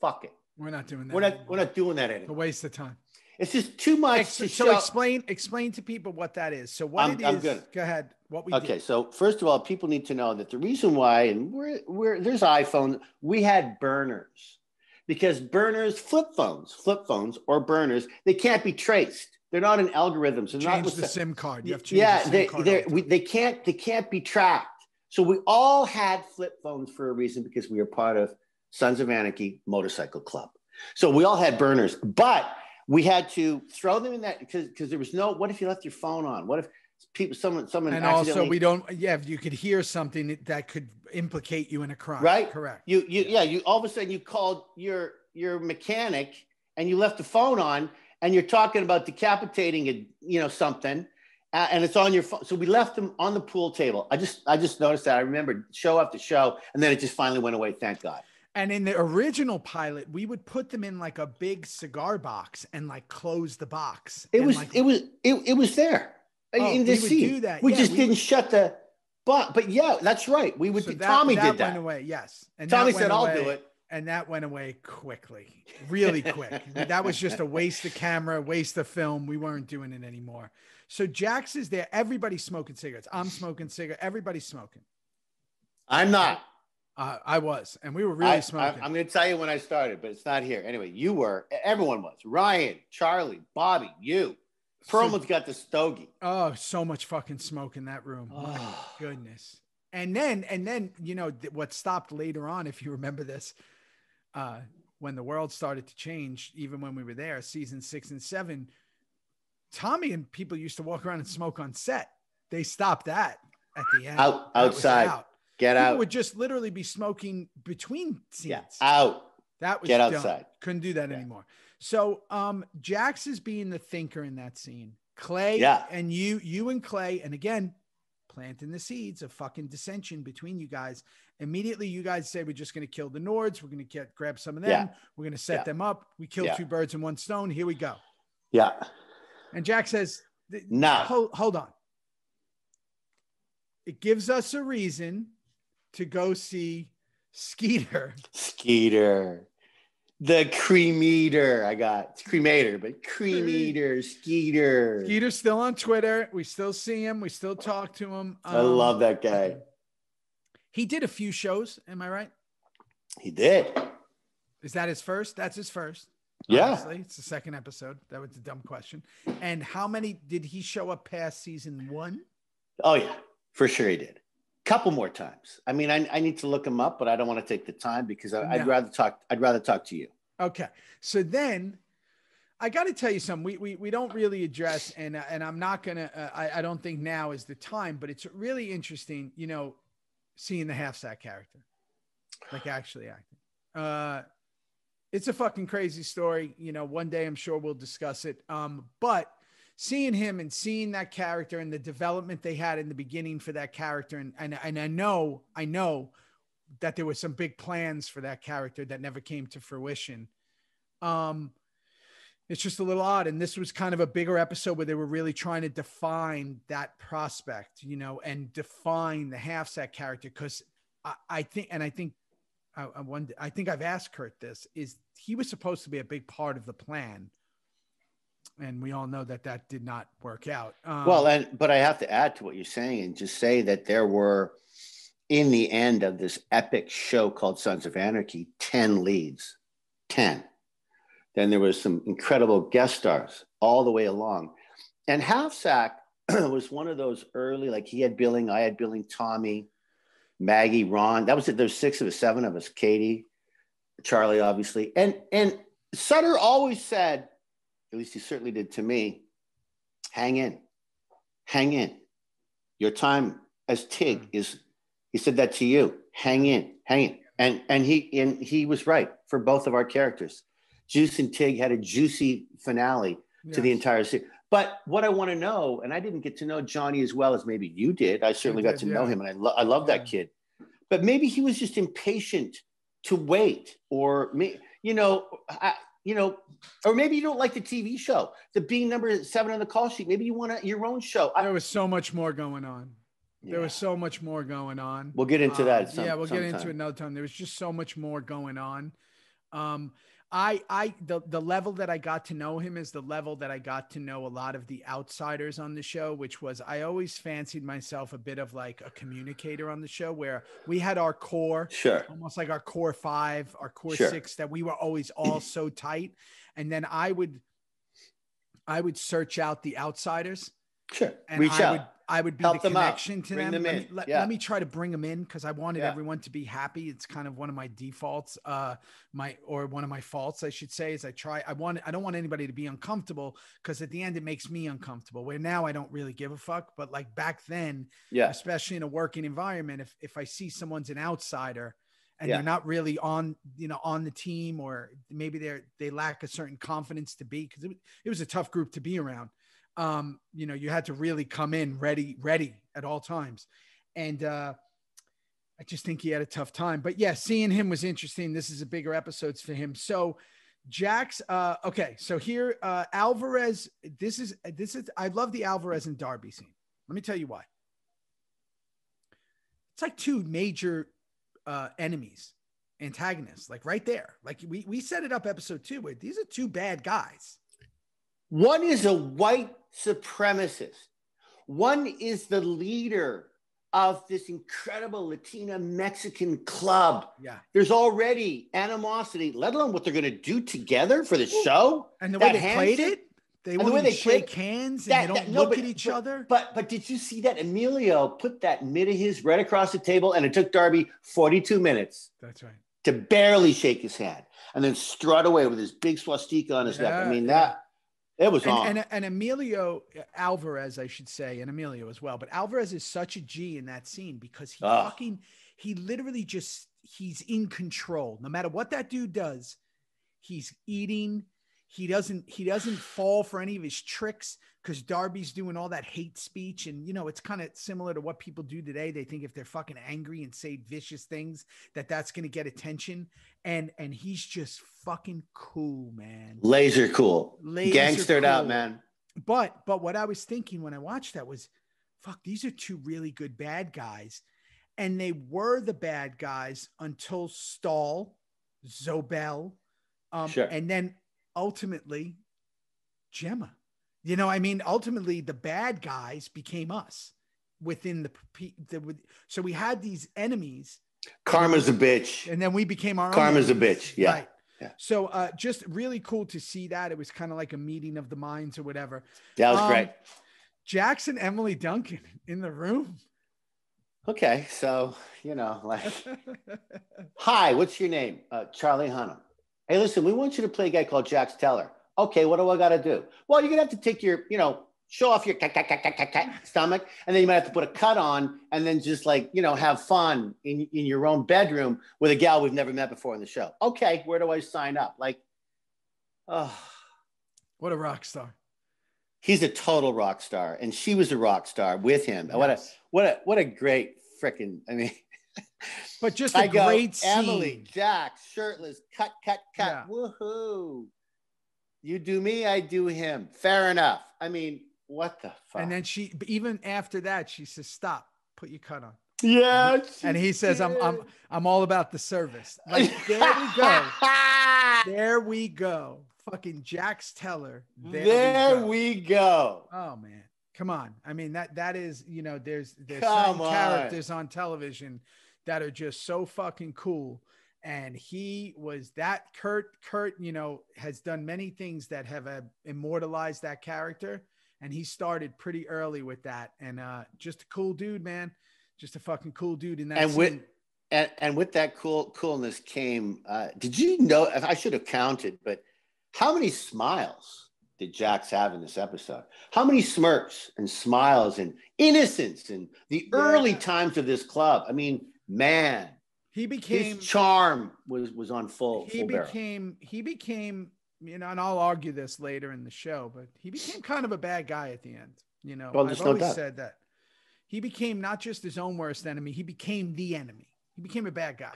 fuck it. We're not doing that. We're not anymore. we're not doing that anymore. It's a waste of time. It's just too much Ex- to so show. explain explain to people what that is. So what I'm- it is. I'm good. Go ahead. What we Okay, did. so first of all, people need to know that the reason why, and we're, we're there's iPhone, we had burners because burners, flip phones, flip phones or burners, they can't be traced. They're not in algorithms. They're not Change with the SIM card. You have to change yeah, the SIM they card they the we, they can't they can't be tracked. So we all had flip phones for a reason because we were part of Sons of Anarchy Motorcycle Club. So we all had burners, but we had to throw them in that because because there was no. What if you left your phone on? What if people someone someone and also we don't yeah if you could hear something that- could implicate you in a crime Right. correct you you yeah you all of a sudden you called your your mechanic and you left the phone on and you're talking about decapitating a you know something uh, and it's on your phone so we left them on the pool table. I just i just noticed that. I remember show after show and then it just finally went away thank god. And in the original pilot we would put them in like a big cigar box and like close the box it was like, it was it, it was there Oh, in we this would scene do that. we Yeah, just we didn't would- shut the but but yeah that's right. We would so that, tommy that did went that away yes. And tommy said went i'll away, do it. And that went away quickly really quick. That was just a waste of camera waste of film. We weren't doing it anymore so jax is there everybody's smoking cigarettes i'm smoking cigarette everybody's smoking i'm not uh, i was and we were really I, smoking I, am going to tell you when I started, but it's not here. Anyway, you were. Everyone was. Ryan, Charlie, Bobby, you. So- Perlman's got the stogie. Oh, so much fucking smoke in that room. My Oh. goodness. And then, and then, you know, what stopped later on, if you remember this, uh, when the world started to change, even when we were there, season six and seven, Tommy and people used to walk around and smoke on set. They stopped that at the end. Out- outside. out. Get People out. would just literally be smoking between scenes. Yeah, out. That was Get outside. Couldn't do that Yeah. anymore. So um Jax is being the thinker in that scene. Clay Yeah. and you, you and Clay, and again, planting the seeds of fucking dissension between you guys. Immediately, you guys say we're just gonna kill the Nords, we're gonna get grab some of them, Yeah. we're gonna set Yeah. them up. We kill two birds in one stone. Here we go. Yeah. And Jax says, "No, hold, hold on. It gives us a reason to go see Skeeter. Skeeter. The cream eater. I got it's cremator, but cream eater, Skeeter. Skeeter's still on Twitter. We still see him. We still talk to him. I Um, love that guy. He did a few shows. Am I right? He did. Is that his first? That's his first. Yeah. Obviously. It's the second episode. That was a dumb question. And how many did he show up past season one? Oh yeah, for sure he did. Couple more times. I mean, I, I need to look him up, but I don't want to take the time because I, I'd No. rather talk. I'd rather talk to you. Okay. So then I got to tell you something. We, we, we don't really address, and, and I'm not going to, uh, I, I don't think now is the time, but it's really interesting, you know, seeing the half sack character, like actually acting. Uh, it's a fucking crazy story. You know, one day I'm sure we'll discuss it. Um, but seeing him and seeing that character and the development they had in the beginning for that character, and and, and I know, I know that there were some big plans for that character that never came to fruition. Um, it's just a little odd. And this was kind of a bigger episode where they were really trying to define that prospect, you know, and define the half sack character. Cause I, I think, and I think I, I wonder. I think I've asked Kurt this. Is he was supposed to be a big part of the plan, and we all know that that did not work out. Um, well, and but I have to add to what you're saying and just say that there were, in the end of this epic show called Sons of Anarchy, ten leads, ten. Then there was some incredible guest stars all the way along, and Half Sack was one of those early, like he had billing, I had billing, Tommy, Maggie, Ron. That was it. There's six of us, seven of us, Katie, Charlie, obviously. And and Sutter always said, at least he certainly did to me, hang in, hang in. Your time as Tig Mm. is, he said that to you. Hang in, hang in. And and he and he was right for both of our characters. Juice and Tig had a juicy finale to the entire series. But what I want to know, and I didn't get to know Johnny as well as maybe you did. I certainly got did, to know him, and I, lo- I love that kid. But maybe he was just impatient to wait, or me, you know, I, you know, or maybe you don't like the TV show, the being number seven on the call sheet. Maybe you want a, your own show. I, There was so much more going on. There was so much more going on. We'll get into that. Um, some- yeah, we'll get into it another time. There was just so much more going on. Um, I, I, the the level that I got to know him is the level that I got to know a lot of the outsiders on the show, which was I always fancied myself a bit of like a communicator on the show, where we had our core, Sure. almost like our core five, our core Sure. six, that we were always all so tight, and then I would, I would search out the outsiders Sure. and Reach I out. would I would be Help the connection to Bring them. them let, me, let, Yeah. let me try to bring them in because I wanted Yeah. everyone to be happy. It's kind of one of my defaults, uh, my or one of my faults, I should say, is I try. I want. I don't want anybody to be uncomfortable because at the end it makes me uncomfortable. Where now I don't really give a fuck, but like back then, Yeah. especially in a working environment, if if I see someone's an outsider and Yeah. they're not really on you know on the team or maybe they're they lack a certain confidence to be because it, it was a tough group to be around um you know you had to really come in ready ready at all times and uh i just think he had a tough time but yeah seeing him was interesting this is a bigger episodes for him so Jax, uh, okay, so here, uh, Alvarez. This is this is. I love the Alvarez and Darby scene. Let me tell you why. It's like two major uh, enemies, antagonists, like right there. Like we we set it up episode two where these are two bad guys. One is a white supremacist. One is the leader of this incredible Latina Mexican club. Yeah, There's already animosity, let alone what they're going to do together for the show. and the way That they played it, they and the way they played- shake hands and That- they don't that- no, look but- at each but- other. But but did you see that Emilio put that mid of his right across the table, and it took Darby 42 minutes That's right. to barely shake his hand, and then strut away with his big swastika on his neck. I mean yeah. that it was on. And, and and Emilio uh, Alvarez, I should say, and Emilio as well. But Alvarez is such a G in that scene because he fucking he literally just he's in control. No matter what that dude does, he's eating. He doesn't he doesn't fall for any of his tricks because Darby's doing all that hate speech. And you know, it's kind of similar to what people do today. They think if they're fucking angry and say vicious things, that that's gonna get attention. And and he's just fucking cool, man. Laser cool, Laser gangstered out, man. But but what I was thinking when I watched that was, fuck, these are two really good bad guys, and they were the bad guys until Stahl, Zobelle, um, Sure. and then ultimately Gemma. You know, I mean, ultimately the bad guys became us within the, the so we had these enemies, Karma's a bitch. and then we became our own Karma's a bitch. Yeah. Right. Yeah. So uh, just really cool to see that. It was kind of like a meeting of the minds or whatever. That was Um, great. Jackson, Emily Duncan in the room. Okay, so you know, like, hi, what's your name? Uh, Charlie Hunnam. Hey, listen, we want you to play a guy called Jax Teller. Okay, what do I got to do? Well, you're gonna have to take your, you know, show off your stomach, and then you might have to put a cut on, and then just like you know, have fun in in your own bedroom with a gal we've never met before in the show. Okay, where do I sign up? Like, oh. what a rock star. He's a total rock star, and she was a rock star with him. What a what a what a great freaking! I mean, But just a I go, great scene. Emily, Jax, shirtless, cut, cut, cut, Yeah. woohoo! You do me, I do him. Fair enough. I mean, what the fuck? And then she, even after that, she says, "Stop, put your cut on." Yeah. and he says, "I'm I'm I'm all about the service." Like there we go. There we go. Fucking Jax Teller. There, there we, go. we go. Oh man, come on. I mean that that is you know there's there's some characters on television that are just so fucking cool. And he was that Kurt. Kurt, you know, has done many things that have uh, immortalized that character, and he started pretty early with that. And uh, just a cool dude, man. Just a fucking cool dude in that. And with and, and with that cool coolness came. Uh, did you know? I should have counted, but how many smiles did Jax have in this episode? How many smirks and smiles and innocence and the early Yeah. times of this club? I mean, man, he became his charm was was on full he full barrel. became he became you know and i'll argue this later in the show but he became kind of a bad guy at the end you know. Well, i've no always said that. He became not just his own worst enemy he became the enemy. He became a bad guy.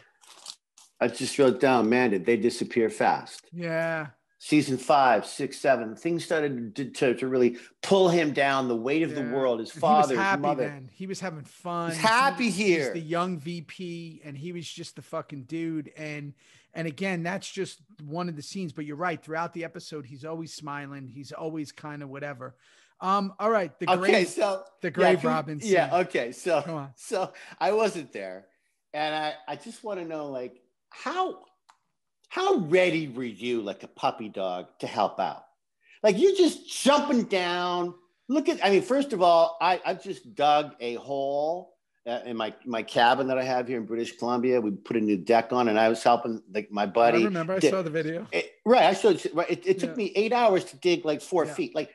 I just wrote down, man, did they disappear fast? yeah Season five, six, seven, things started to, to, to really pull him down. The weight of yeah. the world, his father, he was happy his mother. man he was having fun He's happy He's here. the young vp and he was just the fucking dude and and again that's just one of the scenes but you're right throughout the episode he's always smiling he's always kind of whatever um all right the grave, Okay, great so the grave can- robin scene. Yeah, okay. So Come on. so I wasn't there. And I, I just want to know like how how ready were you like a puppy dog to help out? Like you're just jumping down. Look at I mean, first of all, I, I just dug a hole uh, in my my cabin that I have here in British Columbia. We put a new deck on and I was helping like my buddy. I remember I di- saw the video. it- right. I showed. Right. It, it took Yeah. me eight hours to dig like four Yeah. feet. Like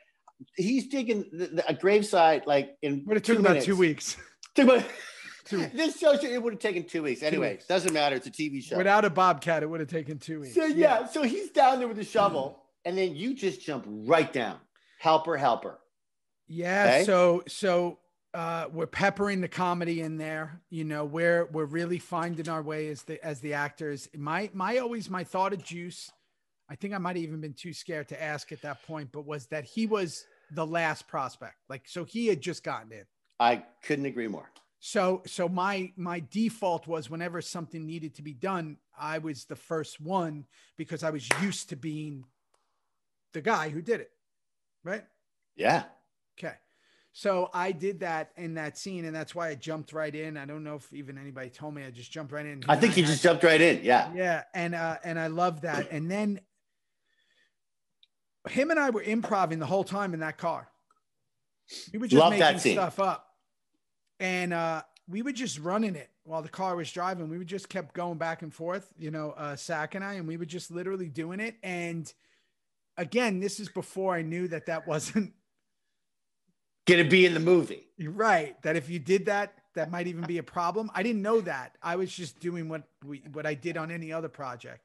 he's digging the, the, a graveside like in But it took about minutes. two weeks. Took about- Two this show it would have taken two weeks. Anyway, weeks. doesn't matter. It's a TV show. Without a bobcat, it would have taken two weeks. so yeah, so he's down there with the shovel, and then you just jump right down. Helper, helper. Yeah. Okay. So so uh, we're peppering the comedy in there. You know, we're we're really finding our way as the as the actors. My my always my thought of Juice. I think I might have even been too scared to ask at that point, but was that he was the last prospect. Like so, he had just gotten in. I couldn't agree more. So so my my default was whenever something needed to be done, I was the first one because I was used to being the guy who did it. Right? Yeah. Okay. So I did that in that scene, and that's why I jumped right in. I don't know if even anybody told me I just jumped right in. I think he just jumped right in. Yeah. Yeah, and uh, and I love that. And then him and I were improvising the whole time in that car. We were just Love that making stuff up, and uh, we were just running it while the car was driving. We would just kept going back and forth, you know, uh, Sack and I, and we were just literally doing it. And again, this is before I knew that that wasn't Gonna be in the movie. You're right. That if you did that, that might even be a problem. I didn't know that. I was just doing what we what I did on any other project,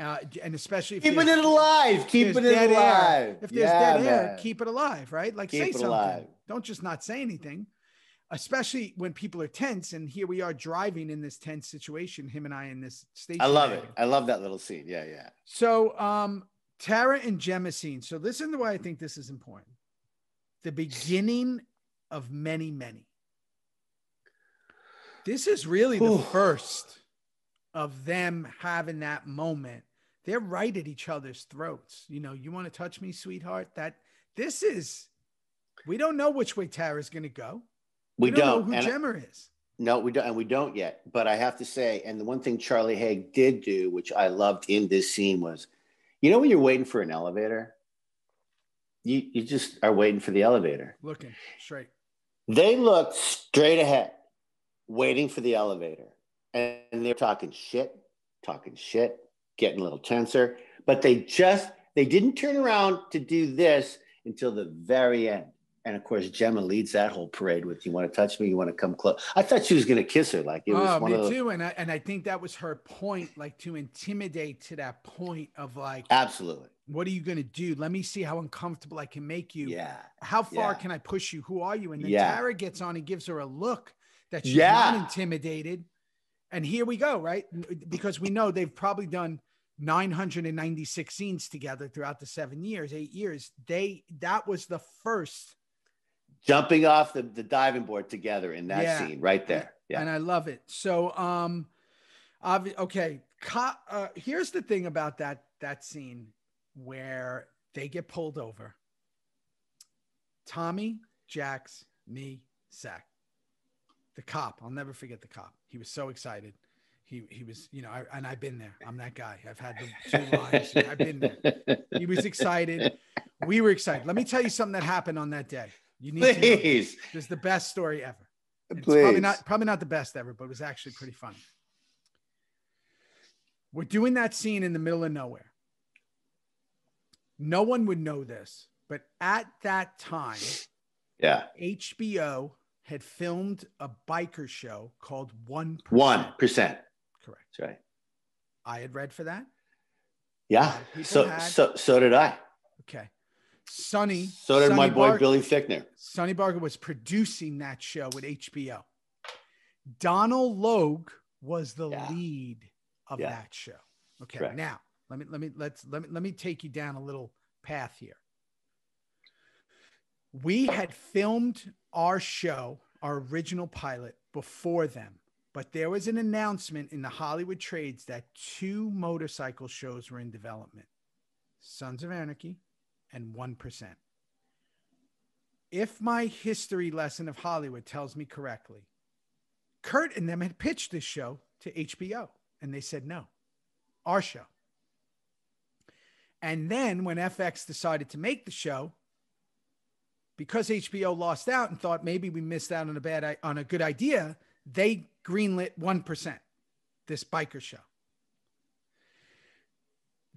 uh, and especially if Keeping it alive. Keeping it dead air- alive. If there's Yeah, dead air, keep it alive, right? Like Keep say it something. alive. Don't just not say anything. Especially when people are tense, and here we are driving in this tense situation. Him and I in this station. I love it. I love that little scene. Yeah, yeah. So, um, Tara and Gemma scene. So, listen to why I think this is important. The beginning of many, many. This is really the Whew. first of them having that moment. They're right at each other's throats. You know, you want to touch me, sweetheart? That this is, we don't know which way Tara's going to go. We, don't, don't. know who and- Gemma is. No, we don't, and we don't yet. But I have to say, and the one thing Charlie Haid did do, which I loved in this scene, was, you know, when you're waiting for an elevator, you you just are waiting for the elevator. Looking straight. They looked straight ahead, waiting for the elevator, and they're talking shit, talking shit, getting a little tenser. But they just they didn't turn around to do this until the very end. And of course, Gemma leads that whole parade with "You want to touch me? You want to come close?" I thought she was going to kiss her, like it was Oh, one me of too. And I, and I think that was her point, like to intimidate to that point of like, absolutely, what are you going to do? Let me see how uncomfortable I can make you. yeah, How far Yeah. can I push you? Who are you? And then Yeah. Tara gets on and gives her a look that she's Yeah. not intimidated. And here we go, right? Because we know they've probably done 996 scenes together throughout the seven years, eight years. They that was the first jumping off the, the diving board together in that Yeah. scene right there. Yeah. and I love it. So, um, obvi- okay, co- uh, here's the thing about that that scene where they get pulled over. Tommy, Jax, me, Zach, the cop. I'll never forget the cop. He was so excited. He he was, you know, I, and I've been there. I'm that guy. I've had the two lines. I've been there. He was excited. We were excited. Let me tell you something that happened on that day. You need to. Please. This is the best story ever. It's Please. probably not probably not the best ever, but it was actually pretty funny. We're doing that scene in the middle of nowhere. No one would know this, but at that time, Yeah. HBO had filmed a biker show called One One percent. Correct. That's right. I had read for that. Yeah. So had- so so did I. Okay. Sonny. So did my boy Billy Fichtner. Sonny Barger was producing that show with HBO. Donald Logue was the Yeah. lead of Yeah. that show. Okay, Correct. now let me let me let's let me let me take you down a little path here. We had filmed our show, our original pilot, before them, but there was an announcement in the Hollywood trades that two motorcycle shows were in development Sons of Anarchy and 1%. If my history lesson of Hollywood tells me correctly, Kurt and them had pitched this show to HBO and they said no, our show. And then when FX decided to make the show, because HBO lost out and thought maybe we missed out on a bad on a good idea, they greenlit 1%, this biker show.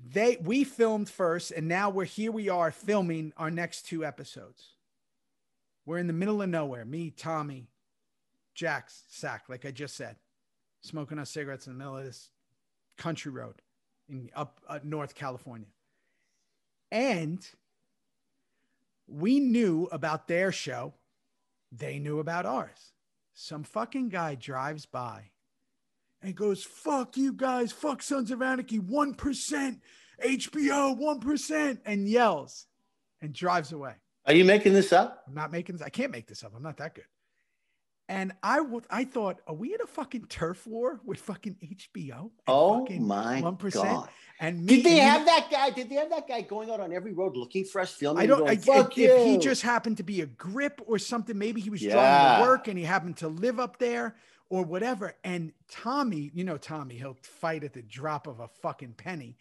They we filmed first and now we're here we are filming our next two episodes. We're in the middle of nowhere, me, Tommy, jack's Sack, like I just said, smoking our cigarettes in the middle of this country road in up uh, North California. And we knew about their show. They knew about ours. Some fucking guy drives by and goes, fuck you guys, fuck Sons of Anarchy, 1%, HBO, 1%, and yells and drives away. Are you making this up? I'm not making this. I can't make this up. I'm not that good. And I would, I thought, are we in a fucking turf war with fucking HBO? Oh fucking my 1%? god! And me, Did they have that guy? Did they have that guy going out on every road looking for us, filming? I don't. Going, I, Fuck if, if he just happened to be a grip or something, maybe he was driving to work and he happened to live up there or whatever. And Tommy, you know, Tommy, he'll fight at the drop of a fucking penny.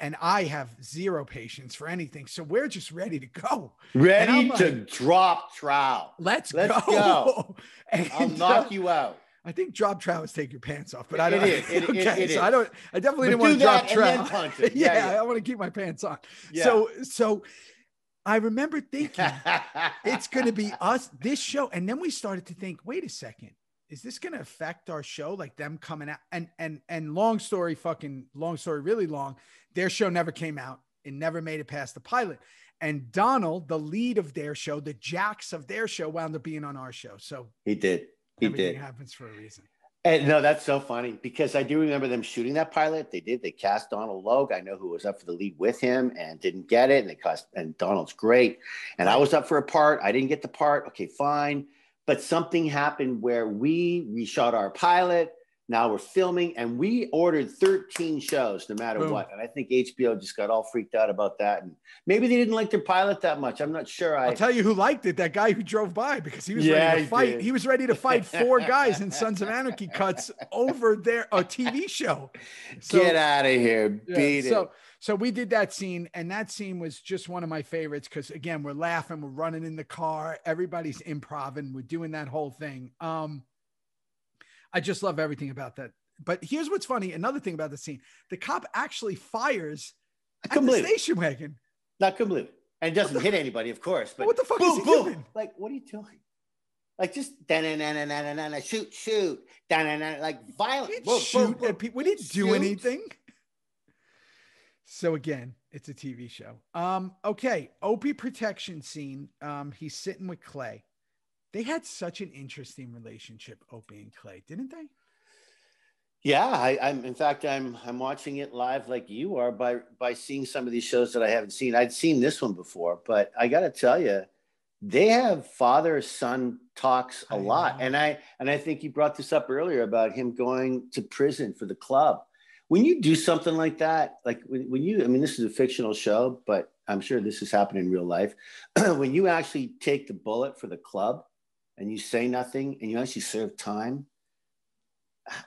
And I have zero patience for anything, so we're just ready to go. Ready I'm to drop trout. Let's, Let's go. go. I'll uh, knock you out. I think drop trout is take your pants off, but I don't. is. It- it- okay, it so is. I don't. I definitely didn't want to drop trout. yeah, Yeah, yeah. I want to keep my pants on. Yeah. So, so I remember thinking it's going to be us this show, and then we started to think, wait a second, is this going to affect our show? Like them coming out, and and and long story, fucking long story, really long. Their show never came out. It never made it past the pilot. And Donald, the lead of their show, the jacks of their show, wound up being on our show. So he did. He everything did. happens for a reason. And no, that's so funny because I do remember them shooting that pilot. They did. They cast Donald Logue. I know who was up for the lead with him and didn't get it. And they cast and Donald's great. And I was up for a part. I didn't get the part. Okay, fine. But something happened where we reshot our pilot. Now we're filming and we ordered 13 shows no matter Boom. what. And I think HBO just got all freaked out about that. And maybe they didn't like their pilot that much. I'm not sure. I I'll tell you who liked it. That guy who drove by because he was Yeah, ready to he fight. did. He was ready to fight four guys in Sons of Anarchy cuts over their a TV show. So- get out of here. Yeah, Beat so it. So we did that scene, and that scene was just one of my favorites because again, we're laughing, we're running in the car, everybody's improvising, we're doing that whole thing. Um, I just love everything about that. But here's what's funny: another thing about the scene, the cop actually fires at the station wagon. Not completely. And it doesn't hit anybody, of course. But What the fuck boom, is he boom. doing? Like, what are you doing? Like just da na na na na na na shoot shoot da na na like violent. Boom, shoot boom, boom. at people. We didn't do Shoot. anything. So again, it's a TV show. Um, okay, Opie protection scene. Um, he's sitting with Clay. They had such an interesting relationship, Opie and Clay, didn't they? Yeah, I, I'm. In fact, I'm. I'm watching it live like you are by by seeing some of these shows that I haven't seen. I'd seen this one before, but I got to tell you, they have father son talks a I lot know. and i and i think you brought this up earlier about him going to prison for the club when you do something like that like when, when you i mean this is a fictional show but i'm sure this has happened in real life when you actually take the bullet for the club and you say nothing and you actually serve time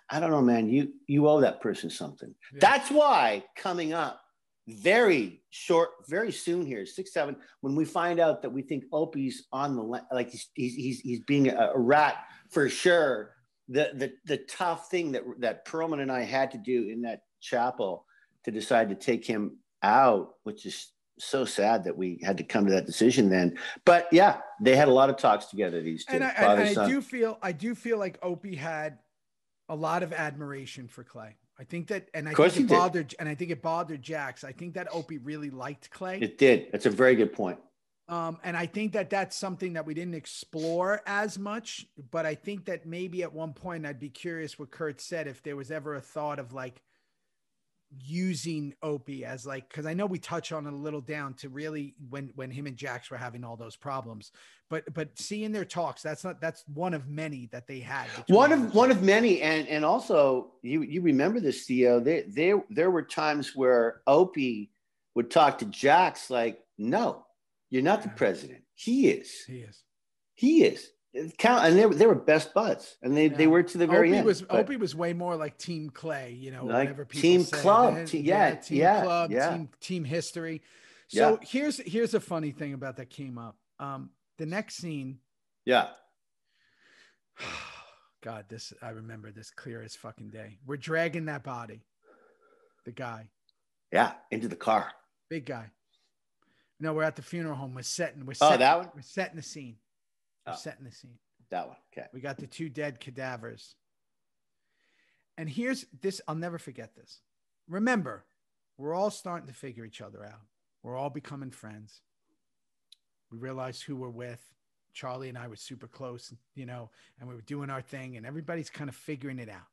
i don't know man you you owe that person something Yeah. that's why coming up very short, very soon here, six, seven, when we find out that we think Opie's on the like he's he's he's, he's being a rat for sure. The the the tough thing that that Perlman and I had to do in that chapel to decide to take him out, which is so sad that we had to come to that decision then. But yeah, they had a lot of talks together. These two, and I, and I do feel I do feel like Opie had a lot of admiration for Clay. I think that, and I think it did. bothered, and I think it bothered Jax. I think that Opie really liked Clay, It did. That's a very good point. Um, and I think that that's something that we didn't explore as much. But I think that maybe at one point I'd be curious what Kurt said if there was ever a thought of like using Opie as like because I know we touch on it a little down to really when when him and Jax were having all those problems, but but seeing their talks that's not that's one of many that they had. one of one of many and and also you you remember this theo there there there were times where opie would talk to jax like no you're not the president he is he is. he is count and they were they were best buds and they they were to the very Opie end was Opie was way more like Team Clay, you know, Like whatever people Team say. Club, te- yeah, Team yeah, Club, yeah. Team Team History. So Yeah. here's here's a funny thing about that came up. Um, the next scene, yeah God, this I remember this clear as fucking day. We're dragging that body, the guy, yeah into the car big guy. No, we're at the funeral home. We're setting. We're oh setting, that one We're setting the scene. We're Oh. setting the scene. that one okay We got the two dead cadavers. And here's this I'll never forget this. Remember, we're all starting to figure each other out. We're all becoming friends. We realized who we're with. Charlie and I were super close, you know, and we were doing our thing, and everybody's kind of figuring it out.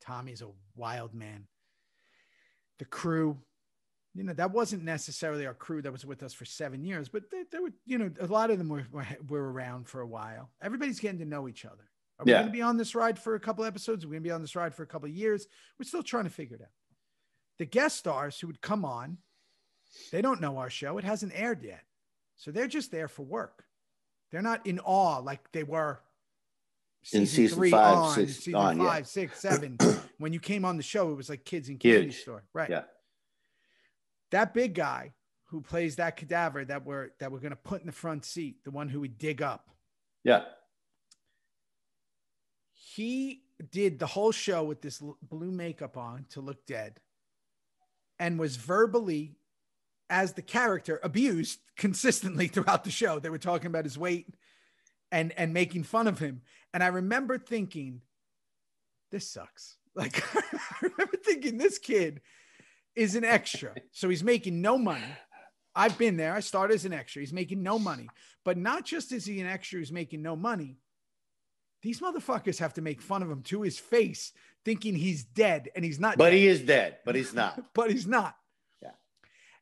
Tommy's a wild man. The crew, you know, that wasn't necessarily our crew that was with us for seven years, but they, they were, you know, a lot of them were, were, around for a while. Everybody's getting to know each other. Are we Yeah. going to be on this ride for a couple episodes? Are we going to be on this ride for a couple of years? We're still trying to figure it out. The guest stars who would come on, they don't know our show. It hasn't aired yet. So they're just there for work. They're not in awe like they were In season five, six- season on, yeah. five, six, seven. when you came on the show, it was like kids in candy Huge. store. Right. yeah That big guy who plays that cadaver that we're that we're gonna put in the front seat, the one who we dig up. yeah. He did the whole show with this blue makeup on to look dead and was verbally as the character abused consistently throughout the show. They were talking about his weight and and making fun of him. And i remember thinking this sucks. Like i remember thinking this kid is an extra so he's making no money i've been there i started as an extra he's making no money but not just is he an extra who's making no money these motherfuckers have to make fun of him to his face, thinking he's dead, and he's not. but dead. he is dead but he's not but he's not. Yeah.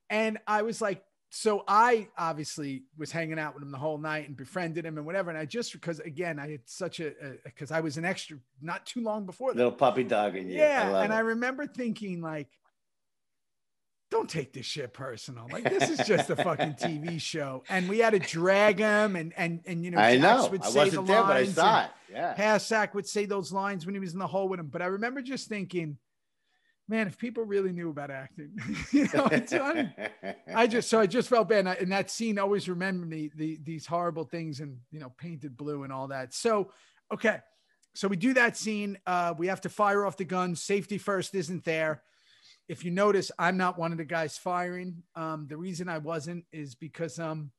And I was like, so I obviously was hanging out with him the whole night and befriended him and whatever. And I just because again, I had such a because I was an extra not too long before that. little puppy dog in you Yeah, love and it. I remember thinking like, don't take this shit personal. Like this is just a fucking TV show, and we had to drag him, and and and you know, I Jax know. would I say wasn't the there, but I lines and- it. Yeah. Half Sack would say those lines when he was in the hole with him. But I remember just thinking, man, if people really knew about acting, you know, it's un- I just so I just felt bad. And, I, and that scene always remembered me the these horrible things and you know painted blue and all that. So okay, so we do that scene. Uh, we have to fire off the gun. Safety first isn't there. If you notice, I'm not one of the guys firing. Um, the reason I wasn't is because um,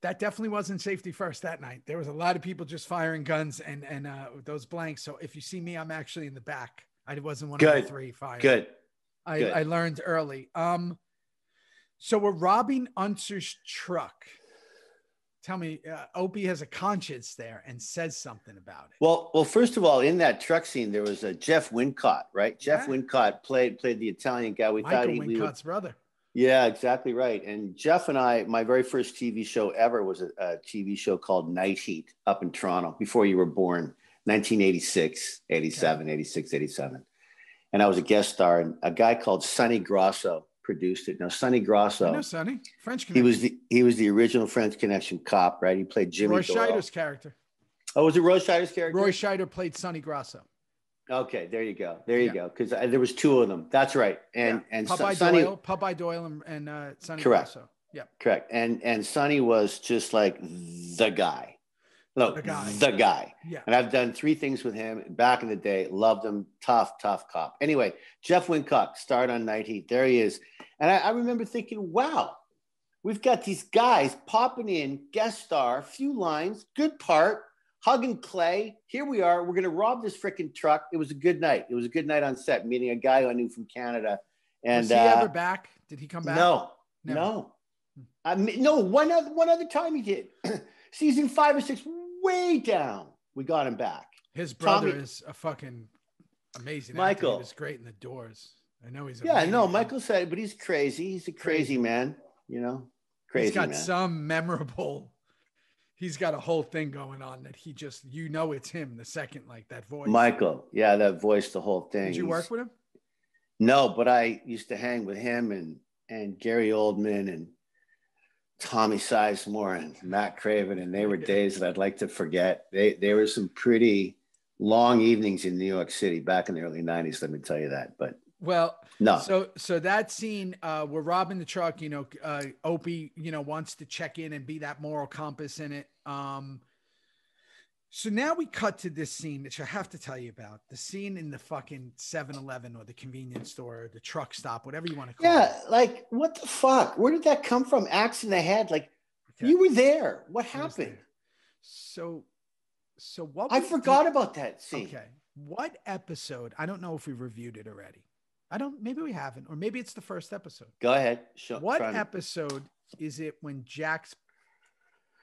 that definitely wasn't safety first that night. There was a lot of people just firing guns and and uh, those blanks. So if you see me, I'm actually in the back. I wasn't one of the three firing. Good. I, Good. I learned early. Um, so we're robbing Unser's truck. Tell me, uh, Opie has a conscience there and says something about it. Well, well, first of all, in that truck scene, there was a Jeff Wincott, right? Jeff Wincott played played the Italian guy. We Michael thought he we would, Wincott's brother. Yeah, exactly right. And Jeff and I, my very first TV show ever was a, a TV show called Night Heat up in Toronto before you were born, 1986, 87, 86, 87. And I was a guest star, and a guy called Sonny Grosso produced it. Now, Sonny I know Grosso, Sonny. French he was the he was the original French Connection cop, right? He played Jimmy Roy Doyle. Scheider's character. Oh, was it Roy Scheider's character? Roy Scheider played Sonny Grosso. Okay, there you go. There you Yeah. go. Because there was two of them. That's right. And and so- Popeye Sonny, Doyle, Popeye Doyle, and, and uh, Sonny Correct. Grosso. Yeah. correct. And and Sonny was just like the guy. Look, The guy. The guy. Yeah. And I've done three things with him back in the day. Loved him. Tough, tough cop. Anyway, Jeff Wincott starred on Night Heat. There he is. And I, I remember thinking, wow, we've got these guys popping in, guest star, few lines, good part, hugging Clay. Here we are. We're going to rob this freaking truck. It was a good night. It was a good night on set, meeting a guy I knew from Canada. And was he uh, ever back? Did he come back? no, Never. no. I mean, no, one other, one other time he did. Season five or six, way down. We got him back. His brother Tommy- is a fucking amazing. actor. Michael. he was great in the Doors. I know he's. Yeah, no. Michael said, it, but he's crazy. He's a crazy, Crazy. man. You know, crazy He's got man. some memorable. He's got a whole thing going on that he just you know it's him the second like that voice. Michael, yeah, that voice, the whole thing. did you He's- work with him? No, but I used to hang with him and and Gary Oldman and Tommy Sizemore and Matt Craven, and they were days that I'd like to forget. They they were some pretty long evenings in New York City back in the early '90s. Let me tell you that. But Well, no, So so that scene, uh, we're robbing the truck. You know, uh, Opie, you know, wants to check in and be that moral compass in it. Um, so now we cut to this scene, which I have to tell you about. The scene in the fucking 7-Eleven or the convenience store or the truck stop, whatever you want to call yeah, it. like what the fuck? Where did that come from? Axe in the head? Like Okay. you were there. What happened? there. So, so what? I forgot did- about that scene. Okay, what episode? I don't know if we reviewed it already. I don't. Maybe we haven't, or maybe it's the first episode. Go ahead. Show, What try me. episode is it when Jax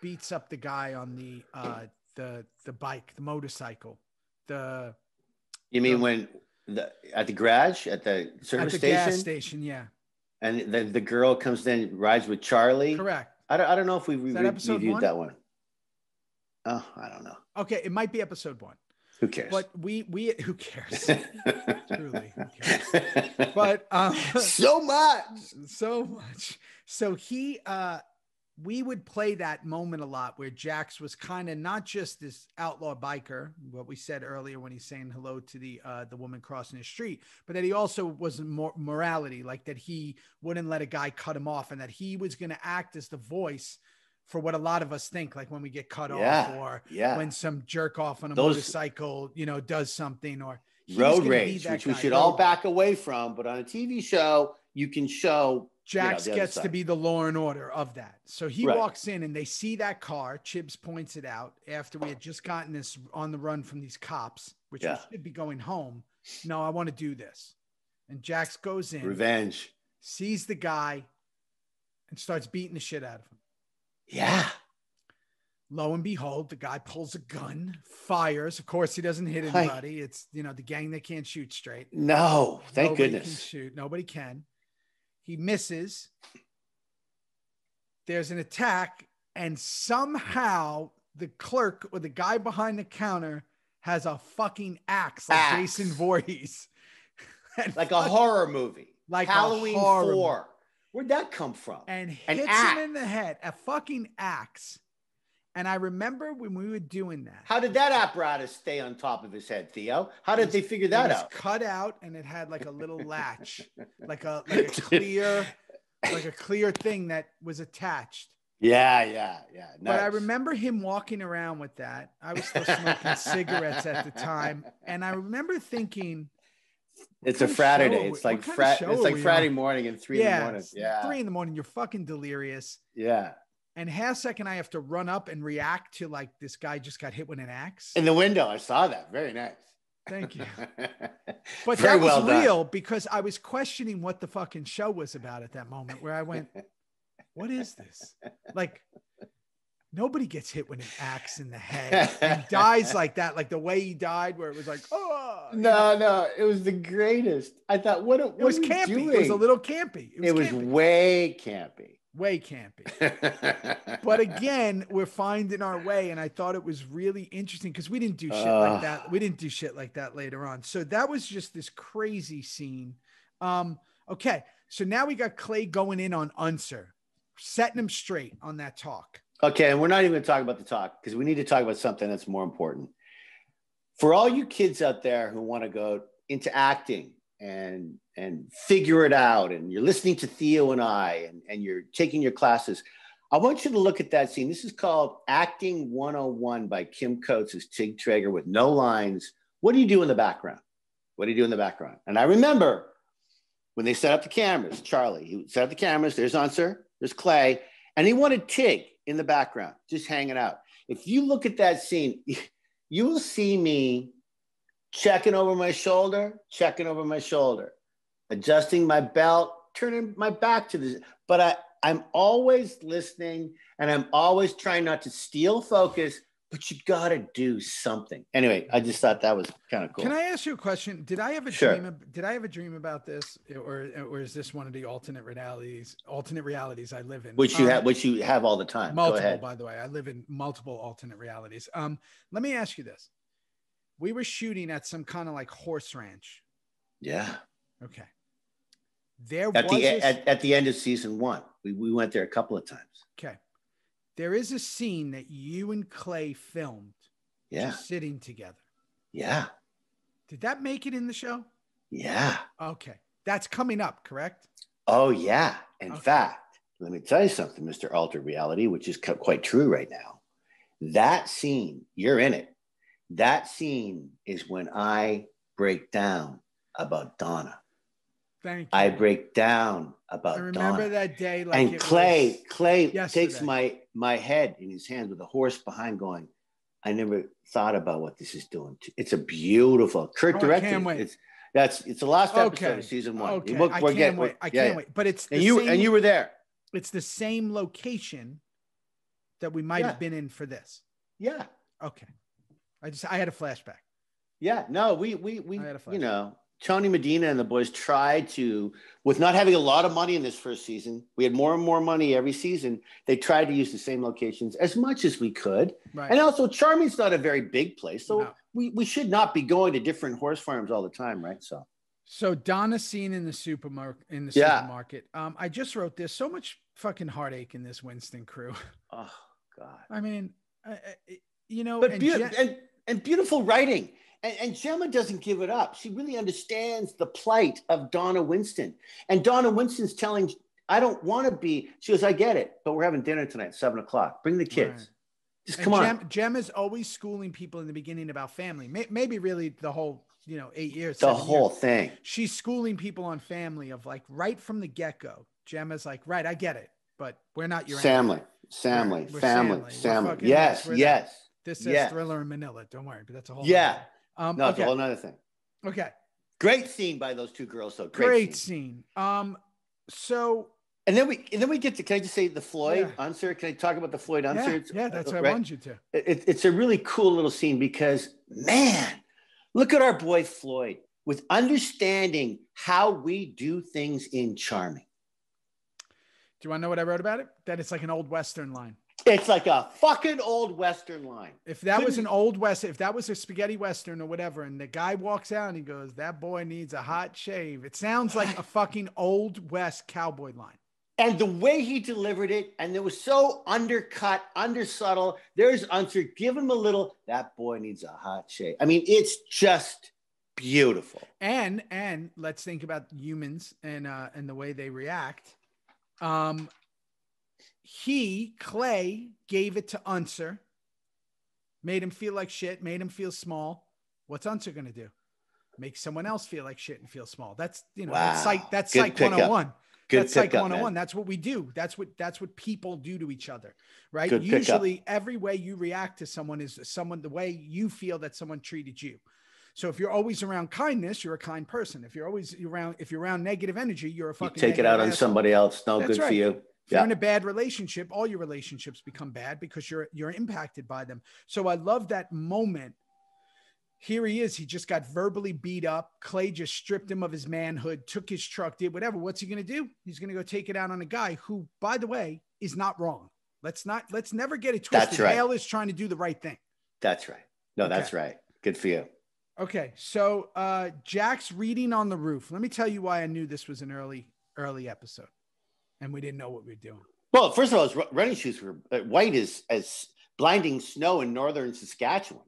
beats up the guy on the uh the the bike, the motorcycle, the You mean the- when the at the garage at the at service the station, gas station? Yeah, and then the girl comes in, rides with Charlie. correct. I don't, I don't know if we re- episode reviewed one? that one. Oh, I don't know. Okay, it might be episode one, Who cares? but we we who cares? Truly, who cares? But um, so much. so much. So he uh we would play that moment a lot where Jax was kind of not just this outlaw biker, what we said earlier when he's saying hello to the uh the woman crossing the street, but that he also was more morality, like that he wouldn't let a guy cut him off and that he was gonna act as the voice for what a lot of us think, like when we get cut Yeah. off or Yeah. when some jerk off on a Those- motorcycle, you know, does something or Road rage, that which we should Road all back away from, but on a TV show, you can show. Jax the other gets to be the law and order of that. So he Right. walks in and they see that car. Chibs points it out after we had just gotten this on the run from these cops, which Yeah. we should be going home. No, I want to do this. And Jax goes in, Revenge. sees the guy, and starts beating the shit out of him. Yeah. Lo and behold, the guy pulls a gun, fires. Of course, he doesn't hit Hi. anybody. It's you know the gang that can't shoot straight. No, thank Nobody Can goodness. shoot. Nobody can. He misses. There's an attack, and somehow the clerk or the guy behind the counter has a fucking axe like Axe. Jason Voorhees. Like a horror movie. Like Halloween horror 4. Where'd that come from? and An hits him in the head, a fucking axe. And I remember when we were doing that. How did that apparatus stay on top of his head, Theo? How did they figure it that was out? cut out and it had like a little latch, like a like a clear, like a clear thing that was attached. Yeah, yeah, yeah. But I remember him walking around with that. I was still smoking cigarettes at the time, and I remember thinking, It's a Friday show day. are we- It's like frat. It's like Friday on? morning and three in the morning. Yeah, three in the morning. You're fucking delirious." yeah. And half second, I have to run up and react to like this guy just got hit with an axe. In the window, I saw that. Very nice. Thank you. But Very that was well real because I was questioning what the fucking show was about at that moment. Where I went, "What is this?" Like, nobody gets hit with an axe in the head and dies like that, like the way he died, where it was like, oh, you know, No, no, it was the greatest. I thought, what, what it was campy. Doing? It was a little campy. It was, It was campy. way campy. way campy. But again, we're finding our way, and I thought it was really interesting because we didn't do shit like that. We didn't do shit like that later on. So that was just this crazy scene. Um, okay, so now we got Clay going in on Unser, setting him straight on that talk. Okay, and we're not even going to talk about the talk because we need to talk about something that's more important. For all you kids out there who want to go into acting and and figure it out, and you're listening to Theo and I, and, and you're taking your classes, I want you to look at that scene. This is called Acting 101 by Kim Coates as Tig Trager with no lines. What do you do in the background? What do you do in the background? And I remember when they set up the cameras, Charlie, he set up the cameras. There's Unser, there's Clay, and he wanted Tig in the background, just hanging out. If you look at that scene, you will see me checking over my shoulder, checking over my shoulder, adjusting my belt, turning my back to the. But I, I'm always listening, and I'm always trying not to steal focus. But you got to do something. Anyway, I just thought that was kind of cool. Can I ask you a question? Did I have a Sure. dream? Did I have a dream about this, or or is this one of the alternate realities? Alternate realities I live in, which you Um, have, which you have all the time. Go multiple ahead. by the way i live in multiple alternate realities um let me ask you this we were shooting at some kind of like horse ranch Yeah. okay there At was the a, at, at the end of season one, we, we went there a couple of times. okay there is a scene that you and clay filmed Yeah. just sitting together Yeah. did that make it in the show Yeah. okay that's coming up correct Oh, yeah. In Okay. fact, let me tell you something, Mr. Altered Reality, which is quite true right now. That scene, you're in it. That scene is when I break down about Donna. thank you I break down about i remember Donna. that day like and Clay, Clay takes my my head in his hands with a horse behind, going, "I never thought about what this is doing." It's a beautiful. Kurt Oh, I directed. can't wait. It's that's it's the last episode okay of season one. okay We're- i can't getting- wait i yeah, can't yeah. wait but it's And you same, and you were there. it's the same location that we might Yeah. have been in for this Yeah. Okay. I just I had a flashback. Yeah, no, we we we I had a you know Tony Medina and the boys tried to, with not having a lot of money in this first season, we had more and more money every season. They tried to use the same locations as much as we could, Right. and also Charming's not a very big place, so No. we we should not be going to different horse farms all the time, right? So so Donna scene in the supermarket in the Yeah. supermarket. Um, I just wrote this. So much fucking heartache in this Winston crew. oh god, I mean, I, I, you know, but Jen- and, and beautiful writing. And, and Gemma doesn't give it up. She really understands the plight of Donna Winston. And Donna Winston's telling, I don't want to be. She goes, I get it, but we're having dinner tonight, seven o'clock. Bring the kids. Right. Just come on. Gem, Gem is always schooling people in the beginning about family. May, maybe really the whole, you know, eight years. the whole years. thing. She's schooling people on family of like right from the get go. Gemma's like, right, I get it, but we're not your. Family, family, family, family. We're family. fucking Yes, this, we're that. yes. This says Yeah. thriller in Manila. Don't worry, but that's a whole. Yeah. Um, No, it's okay. a whole nother thing. okay. Great scene by those two girls, though. Great, Great, scene. scene. Um, so And then we and then we get to. Can I just say the Floyd Yeah. Unser? Can I talk about the Floyd Unser? yeah, yeah, that's what I right? wanted you to. it, it's a really cool little scene because man look at our boy floyd with understanding how we do things in charming Do you want to know what I wrote about it? That it's like an old western line. It's like a fucking old western line If that was Couldn't- an old west, if that was a spaghetti western or whatever, and the guy walks out and he goes, "That boy needs a hot shave," it sounds like a fucking old west cowboy line. and the way he delivered it and it was so undercut undersubtle there's Unser. give him a little that boy needs a hot shave i mean it's just beautiful and and let's think about humans and uh and the way they react um he clay gave it to unser made him feel like shit made him feel small. What's unser gonna do? Make someone else feel like shit and feel small. That's you know that's Wow. psych that's Good psych pickup. 101 good that's like 101 man. that's what we do. That's what that's what people do to each other right? Good usually every way you react to someone is someone the way you feel that someone treated you. So if you're always around kindness you're a kind person. If you're always around if you're around negative energy you're a you fucking take it out negative on somebody else. No That's good for you If you're in a bad relationship, all your relationships become bad because you're you're impacted by them. So I love that moment. Here he is. He just got verbally beat up. Clay just stripped him of his manhood, took his truck, did whatever. What's he going to do? He's going to go take it out on a guy who, by the way, is not wrong. Let's not let's never get it twisted. That's right. Hale is trying to do the right thing. That's right. No, that's right. Good for you. Okay, so uh Jax's reading on the roof. Let me tell you why I knew this was an early early episode, and we didn't know what we were doing. Well, first of all, his running shoes were uh, white as as blinding snow in northern Saskatchewan.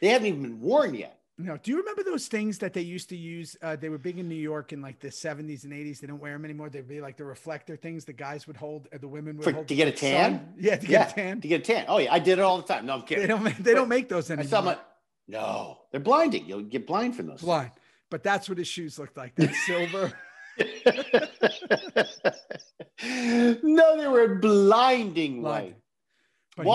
They haven't even been worn yet. No, do you remember those things that they used to use? Uh, they were big in New York in like the 70s and 80s. They don't wear them anymore. They'd be like the reflector things the guys would hold, uh, the women would For- hold to get a the sun. tan? Yeah, to get yeah, a tan. To get a tan. Oh yeah, I did it all the time. No, I'm They kidding. don't. ma- They don't make those I anymore. saw my no, they're blinding. You'll get blind from those. blind, but that's what his shoes looked like. That silver. no, they were blinding Blind. white. But.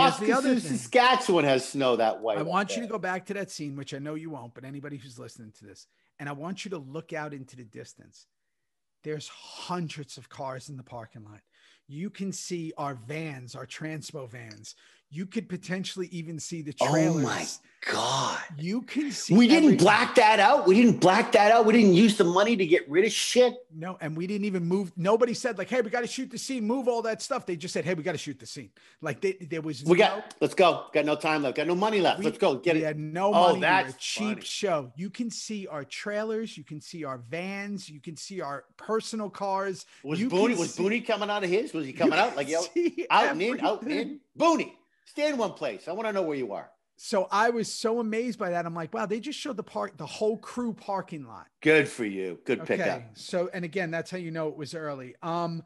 Saskatchewan has snow that white. I want you to go back to that scene, which I know you won't, but anybody who's listening to this, and I want you to look out into the distance. There's hundreds of cars in the parking lot. You can see our vans, our transpo vans. You could potentially even see the trailers. Oh my god. You can see. We didn't everything. black that out. We didn't black that out. We didn't use the money to get rid of shit. No, and we didn't even move. Nobody said like, "Hey, we got to shoot the scene, move all that stuff." They just said, "Hey, we got to shoot the scene." Like they, there was We no- got. Let's go. Got no time left. Got no money left. We- let's go. Get we it. had no Oh, money. we were a cheap funny. show. You can see our trailers. You can see our vans. You can see our personal cars. Was you Booney was see- Booney coming out of his? Was he coming out like yo, out and in, out and in? Booney, stay in one place. I want to know where you are. So I was so amazed by that. I'm like, wow, they just showed the park, the whole crew parking lot. Good for you. Good Okay. pickup. So, and again, that's how you know it was early. Um,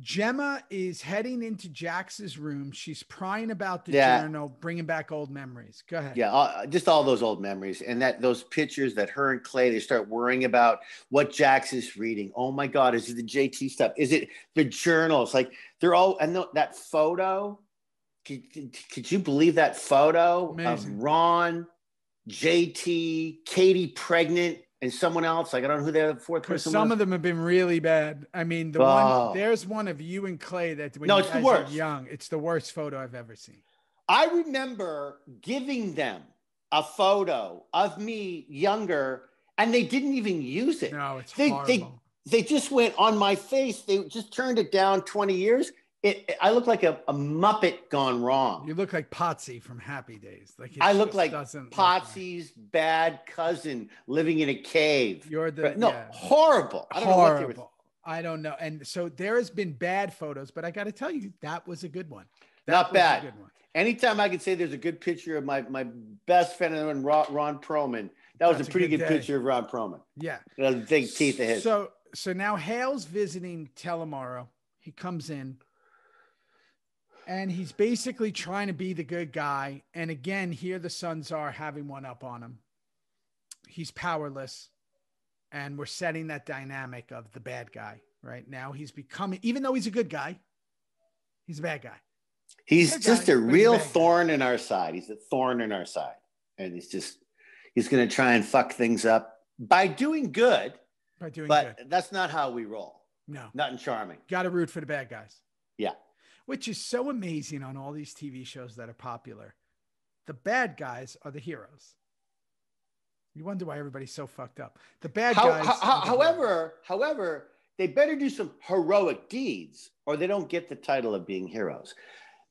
Gemma is heading into Jax's room. She's prying about the Yeah. journal, bringing back old memories. Go ahead. Yeah, uh, just all those old memories and that those pictures that her and Clay they start worrying about what Jax is reading. Oh my God, is it the JT stuff? Is it the journals? Like they're all and tho- that photo. Could, could, you believe that photo Amazing. of Ron, JT, Katie pregnant, and someone else? Like I don't know who the fourth person some was. of them have been really bad. I mean, the Oh. one there's one of you and Clay that when No, you it's the worst. young, it's the worst photo I've ever seen. I remember giving them a photo of me younger, and they didn't even use it. No, it's They- horrible. they- they just went on my face. They just turned it down 20 years. It, I look like a, a Muppet gone wrong. you look like Potsy from Happy Days. Like I look like doesn't look. Potsy's bad cousin living in a cave. You're the no, yeah. horrible. I don't know what they were. horrible. I don't know. And so there has been bad photos, but I got to tell you, that was a good one. That Not a bad. good one. Anytime I can say there's a good picture of my, my best friend and Ron, Ron Perlman, that was That's a a pretty good good, picture of Ron Perlman. Yeah. Big teeth of his. So so now Hale's visiting Teller Morrow. He comes in and he's basically trying to be the good guy. And again, here the Sons are having one up on him. He's powerless. And we're setting that dynamic of the bad guy right now. He's becoming, even though he's a good guy, he's a bad guy. He's just guy, a real bad guy. thorn in our side. He's a thorn in our side. And he's just, he's going to try and fuck things up by doing good, By doing but good. that's not how we roll. No. Not in charming. Got to root for the bad guys. Yeah. Which is so amazing on all these TV shows that are popular. The bad guys are the heroes. You wonder why everybody's so fucked up. The bad How- guys. how- the heroes. however, however, they better do some heroic deeds or they don't get the title of being heroes.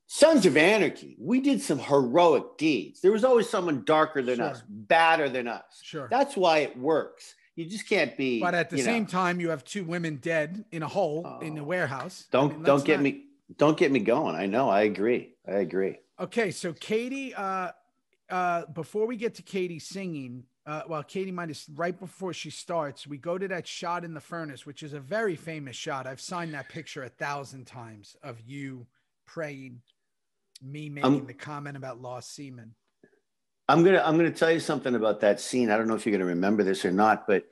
Sons of Anarchy, we did some heroic deeds. There was always someone darker than Sure. us, badder than us. Sure. That's why it works. You just can't be. but at the you know, same time, you have two women dead in a hole in a Oh. warehouse. Don't mean, don't get not- me don't get me going. I know. I agree. I agree. Okay, so Katie, uh, uh, before we get to Katie singing, uh, well, Katie might have right before she starts, we go to that shot in the furnace, which is a very famous shot. I've signed that picture a thousand times of you praying, me making the comment about lost semen. I'm gonna I'm gonna tell you something about that scene. I don't know if you're gonna remember this or not, but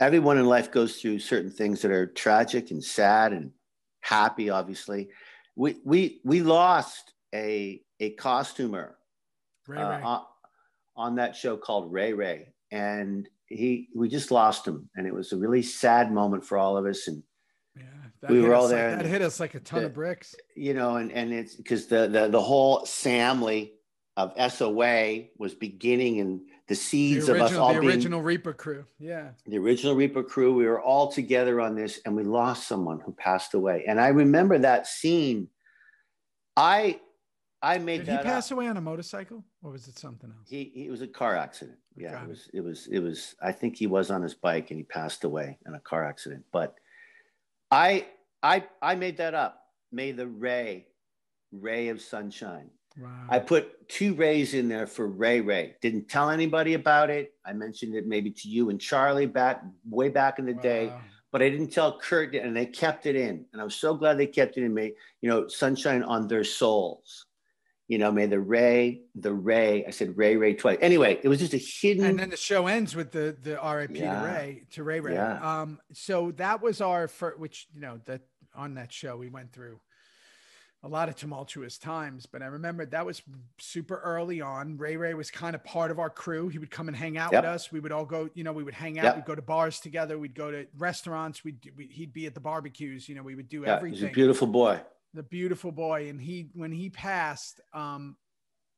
everyone in life goes through certain things that are tragic and sad and happy. Obviously, we we we lost a a costumer Ray, uh, Ray. on, on that show called Ray Ray, and he we just lost him, and it was a really sad moment for all of us. And Yeah, that We were all us like- there that hit us like a ton the- of bricks. you know, and and it's because the the the whole family of SOA was beginning, and the The seeds of us original, all the being original Reaper crew. Yeah. the original Reaper crew. We were all together on this, and we lost someone who passed away. And I remember that scene. I I made Did he pass up. away on a motorcycle or was it something else? He, he it was a car accident. Yeah, it. was it was it was. I think he was on his bike and he passed away in a car accident. But I I I made that up. May the ray, ray of sunshine. Wow. I put two rays in there for Ray Ray. Didn't tell anybody about it. I mentioned it maybe to you and Charlie back way back in the day, but I didn't tell Kurt, and they kept it in. And I'm so glad they kept it in. May you know, sunshine on their souls. You know, may the ray, the ray. I said Ray Ray twice. Anyway, it was just a hidden. and then the show ends with the the RIP Yeah. to Ray to Ray Ray. Yeah. Um, so that was our first, which you know that on that show we went through a lot of tumultuous times, but I remember that was super early on. Ray Ray was kind of part of our crew. He would come and hang out Yep. with us. We would all go, you know, we would hang out. Yep. We'd go to bars together. We'd go to restaurants. We'd we, he'd be at the barbecues. You know, we would do yeah, he's a everything beautiful boy. the beautiful boy and he when he passed um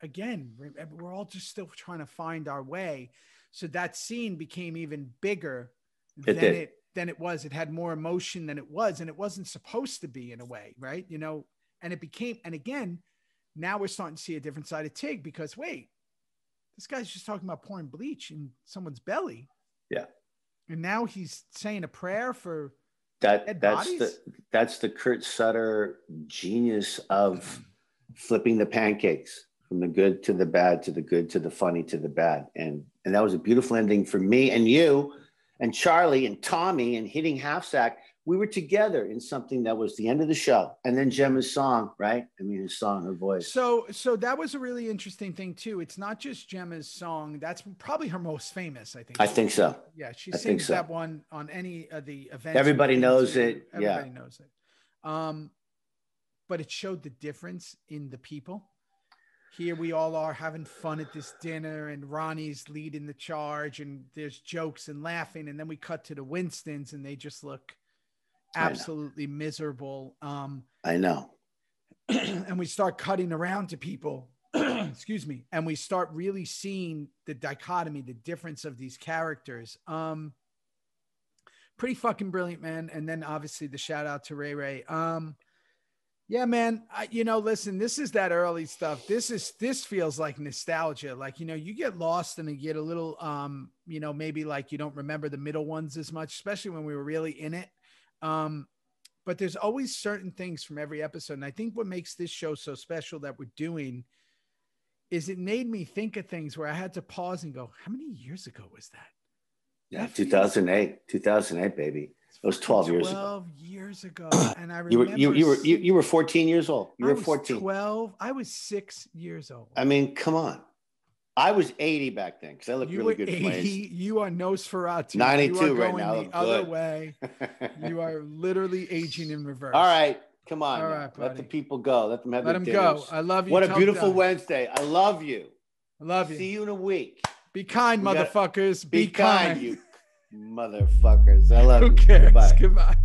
again we're all just still trying to find our way so that scene became even bigger It than did. it than it was it had more emotion than it was and it wasn't supposed to be in a way right you know and it became and again now we're starting to see a different side of tig because wait this guy's just talking about pouring bleach in someone's belly Yeah. and now he's saying a prayer for That that's bodies? the that's the Kurt Sutter genius of flipping the pancakes from the good to the bad to the good to the funny to the bad, and and that was a beautiful ending for me and you, and Charlie and Tommy and hitting half sack. We were together in something that was the end of the show, and then Gemma's song, right? I mean, his song, her voice. So, so that was a really interesting thing too. It's not just Gemma's song. That's probably her most famous. I think. I think so. Yeah, she I think sings so. that one on any of the events. Everybody knows it, yeah. Everybody knows it. Um, but it showed the difference in the people. Here we all are having fun at this dinner, and Ronnie's leading the charge, and there's jokes and laughing, and then we cut to the Winstons, and they just look. Absolutely miserable. Um, I know. and we start cutting around to people excuse me and we start really seeing the dichotomy the difference of these characters. Um pretty fucking brilliant man. And then obviously the shout out to ray ray. Um yeah man I, you know listen this is that early stuff. This is this feels like nostalgia. Like you know you get lost and you get a little um you know maybe like you don't remember the middle ones as much especially when we were really in it um but there's always certain things from every episode. And I think what makes this show so special that we're doing is it made me think of things where I had to pause and go, how many years ago was that? Yeah, That feels- 2008, 2008, baby. It was 12 years ago. 12 years ago. And I remember You were you, you were you, you were 14 years old. You I were was 14. 12. I was six years old. I mean, come on. I was 80 back then because I looked you really good 80. playing. You are Nosferatu. 92 you are right now, the other way. You are literally aging in reverse. All right, come on. All right, Let the people go. Let them have Let their him go. I love you. What a beautiful. Wednesday. I love you. I love you. See you in a week. Be kind, We motherfuckers. Be, Be, kind, you motherfuckers. I love Who you. cares? Goodbye. Goodbye.